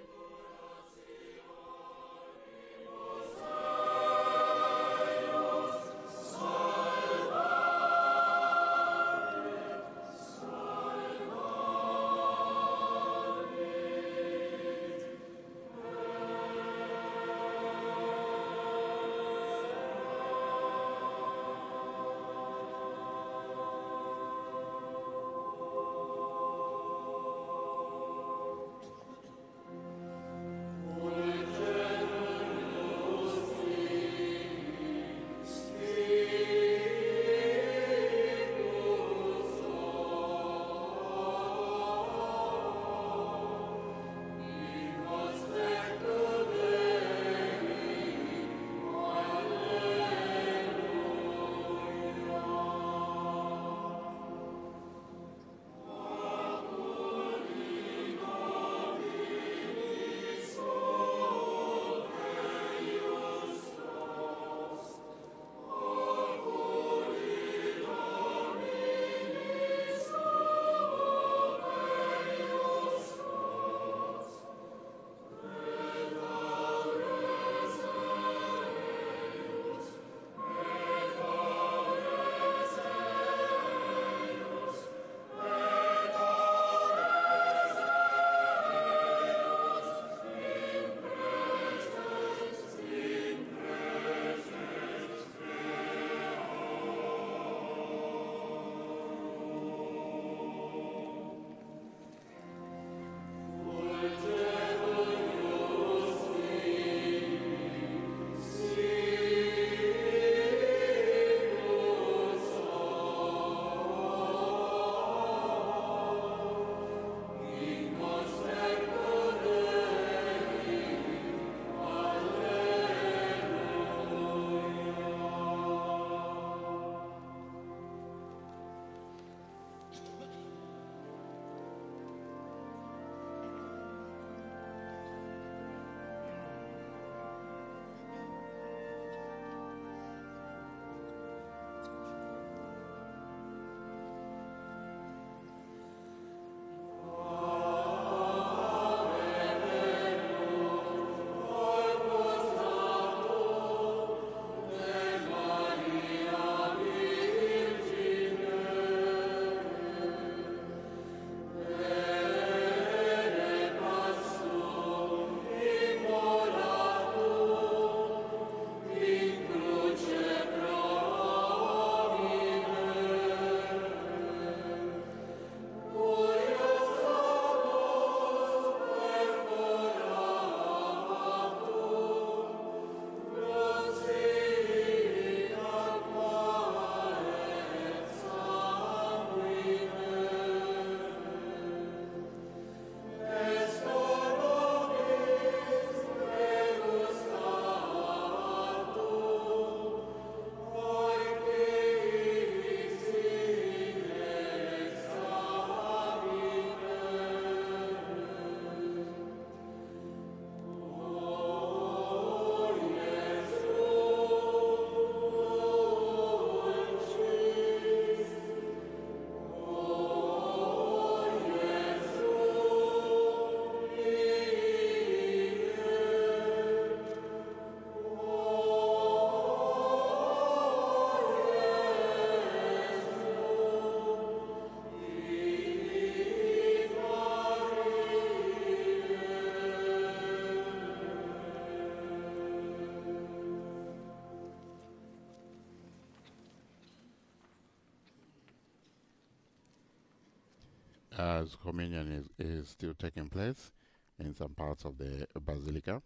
As communion is, is still taking place in some parts of the basilica.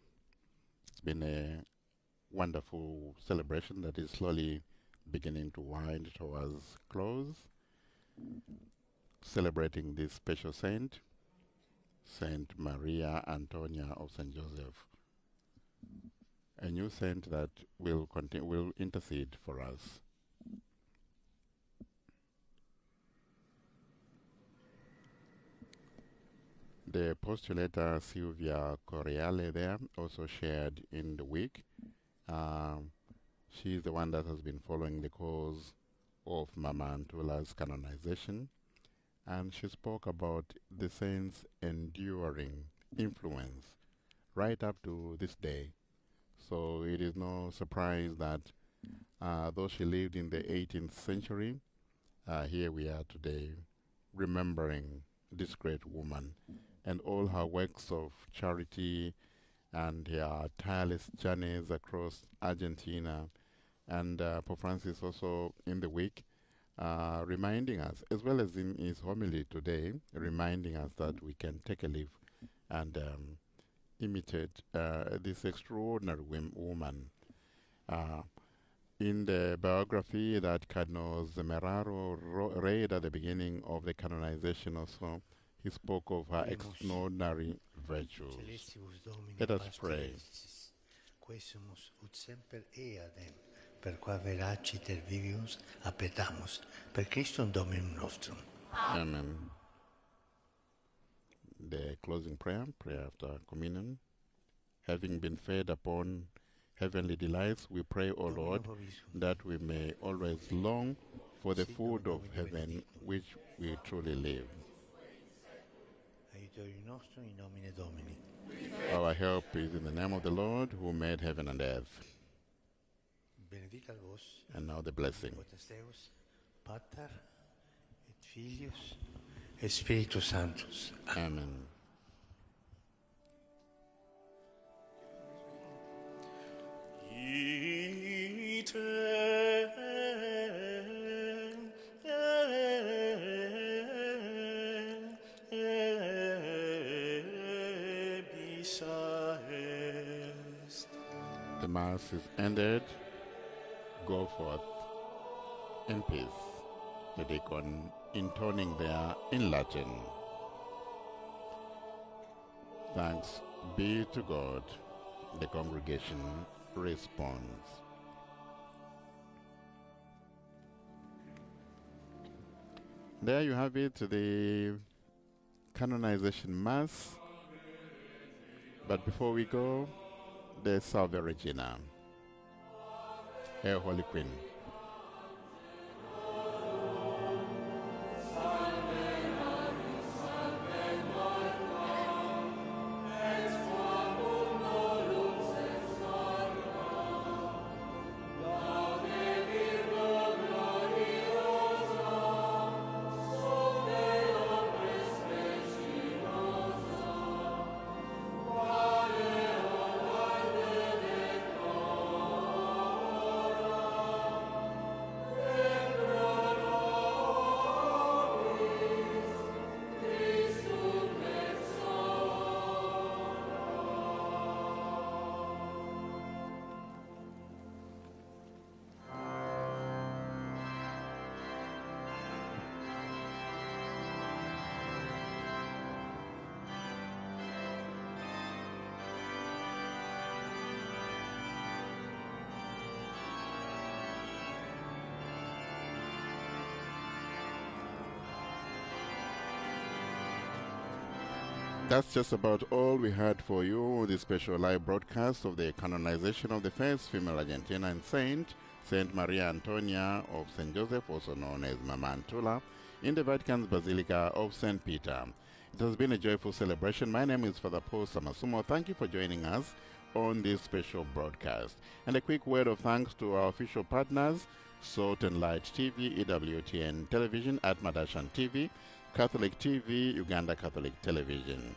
It's been a wonderful celebration that is slowly beginning to wind towards close, celebrating this special saint, Saint Maria Antonia of Saint Joseph, a new saint that will continue, will intercede for us. The postulator Silvia Correale there also shared in the week. Um, she's the one that has been following the cause of Mama Antula's canonization, and she spoke about the saint's enduring influence right up to this day. So it is no surprise that uh, though she lived in the 18th century, uh, here we are today remembering this great woman and all her works of charity and her tireless journeys across Argentina. And uh, Pope Francis also in the week uh, reminding us, as well as in his homily today, reminding us that we can take a leaf and um, imitate uh, this extraordinary woman. Uh, in the biography that Cardinal Semeraro read at the beginning of the canonization also, he spoke of her extraordinary virtues. Let us pray. Quesumus ut semper eadem, per qua veraciter vivius appetamus, per Christum Dominum nostrum. Amen. The closing prayer, prayer after communion. Having been fed upon heavenly delights, we pray, O Lord, that we may always long for the food of heaven which we truly live. Aiutorium nostrum in nomine Domini. Our help is in the name of the Lord who made heaven and earth. And now the blessing. potens Deus, Mass is ended. Go forth in peace. The deacon intoning there in Latin. Thanks be to God. The congregation responds. There you have it, the canonization mass. But before we go, the Salve Regina, Hail Holy Queen. That's just about all we had for you. This special live broadcast of the canonization of the first female Argentinian saint, Saint Maria Antonia of Saint Joseph, also known as Mama Antula, in the Vatican's Basilica of Saint Peter. It has been a joyful celebration. My name is Father Paul Samasumo. Thank you for joining us on this special broadcast. And a quick word of thanks to our official partners, Salt and Light TV, EWTN Television, Atmadarshan TV, Catholic TV, Uganda Catholic Television.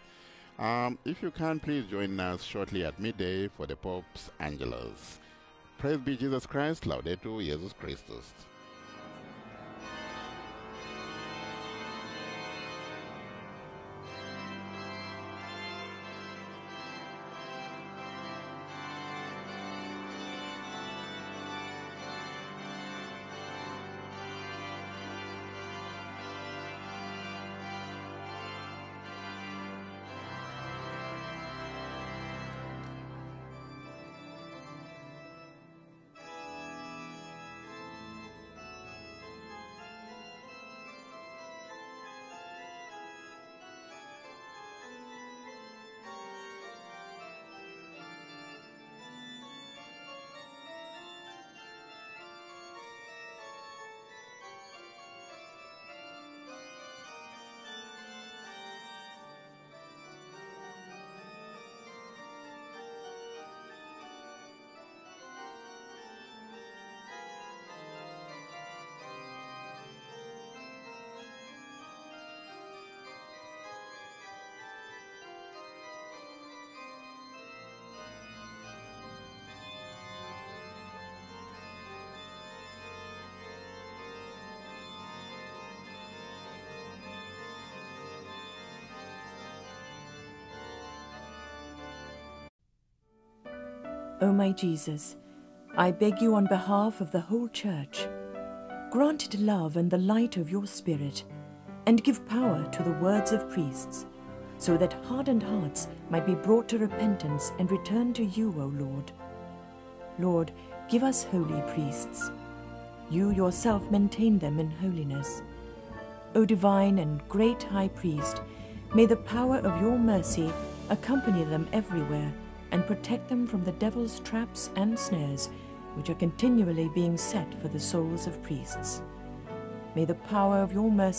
Um, if you can, please join us shortly at midday for the Pope's Angelus. Praise be Jesus Christ, Laudetur Jesus Christus. O my Jesus, I beg you on behalf of the whole Church, grant it love and the light of your Spirit, and give power to the words of priests, so that hardened hearts might be brought to repentance and return to you, O Lord. Lord, give us holy priests. You yourself maintain them in holiness. O divine and great High Priest, may the power of your mercy accompany them everywhere and protect them from the devil's traps and snares which are continually being set for the souls of priests. May the power of your mercy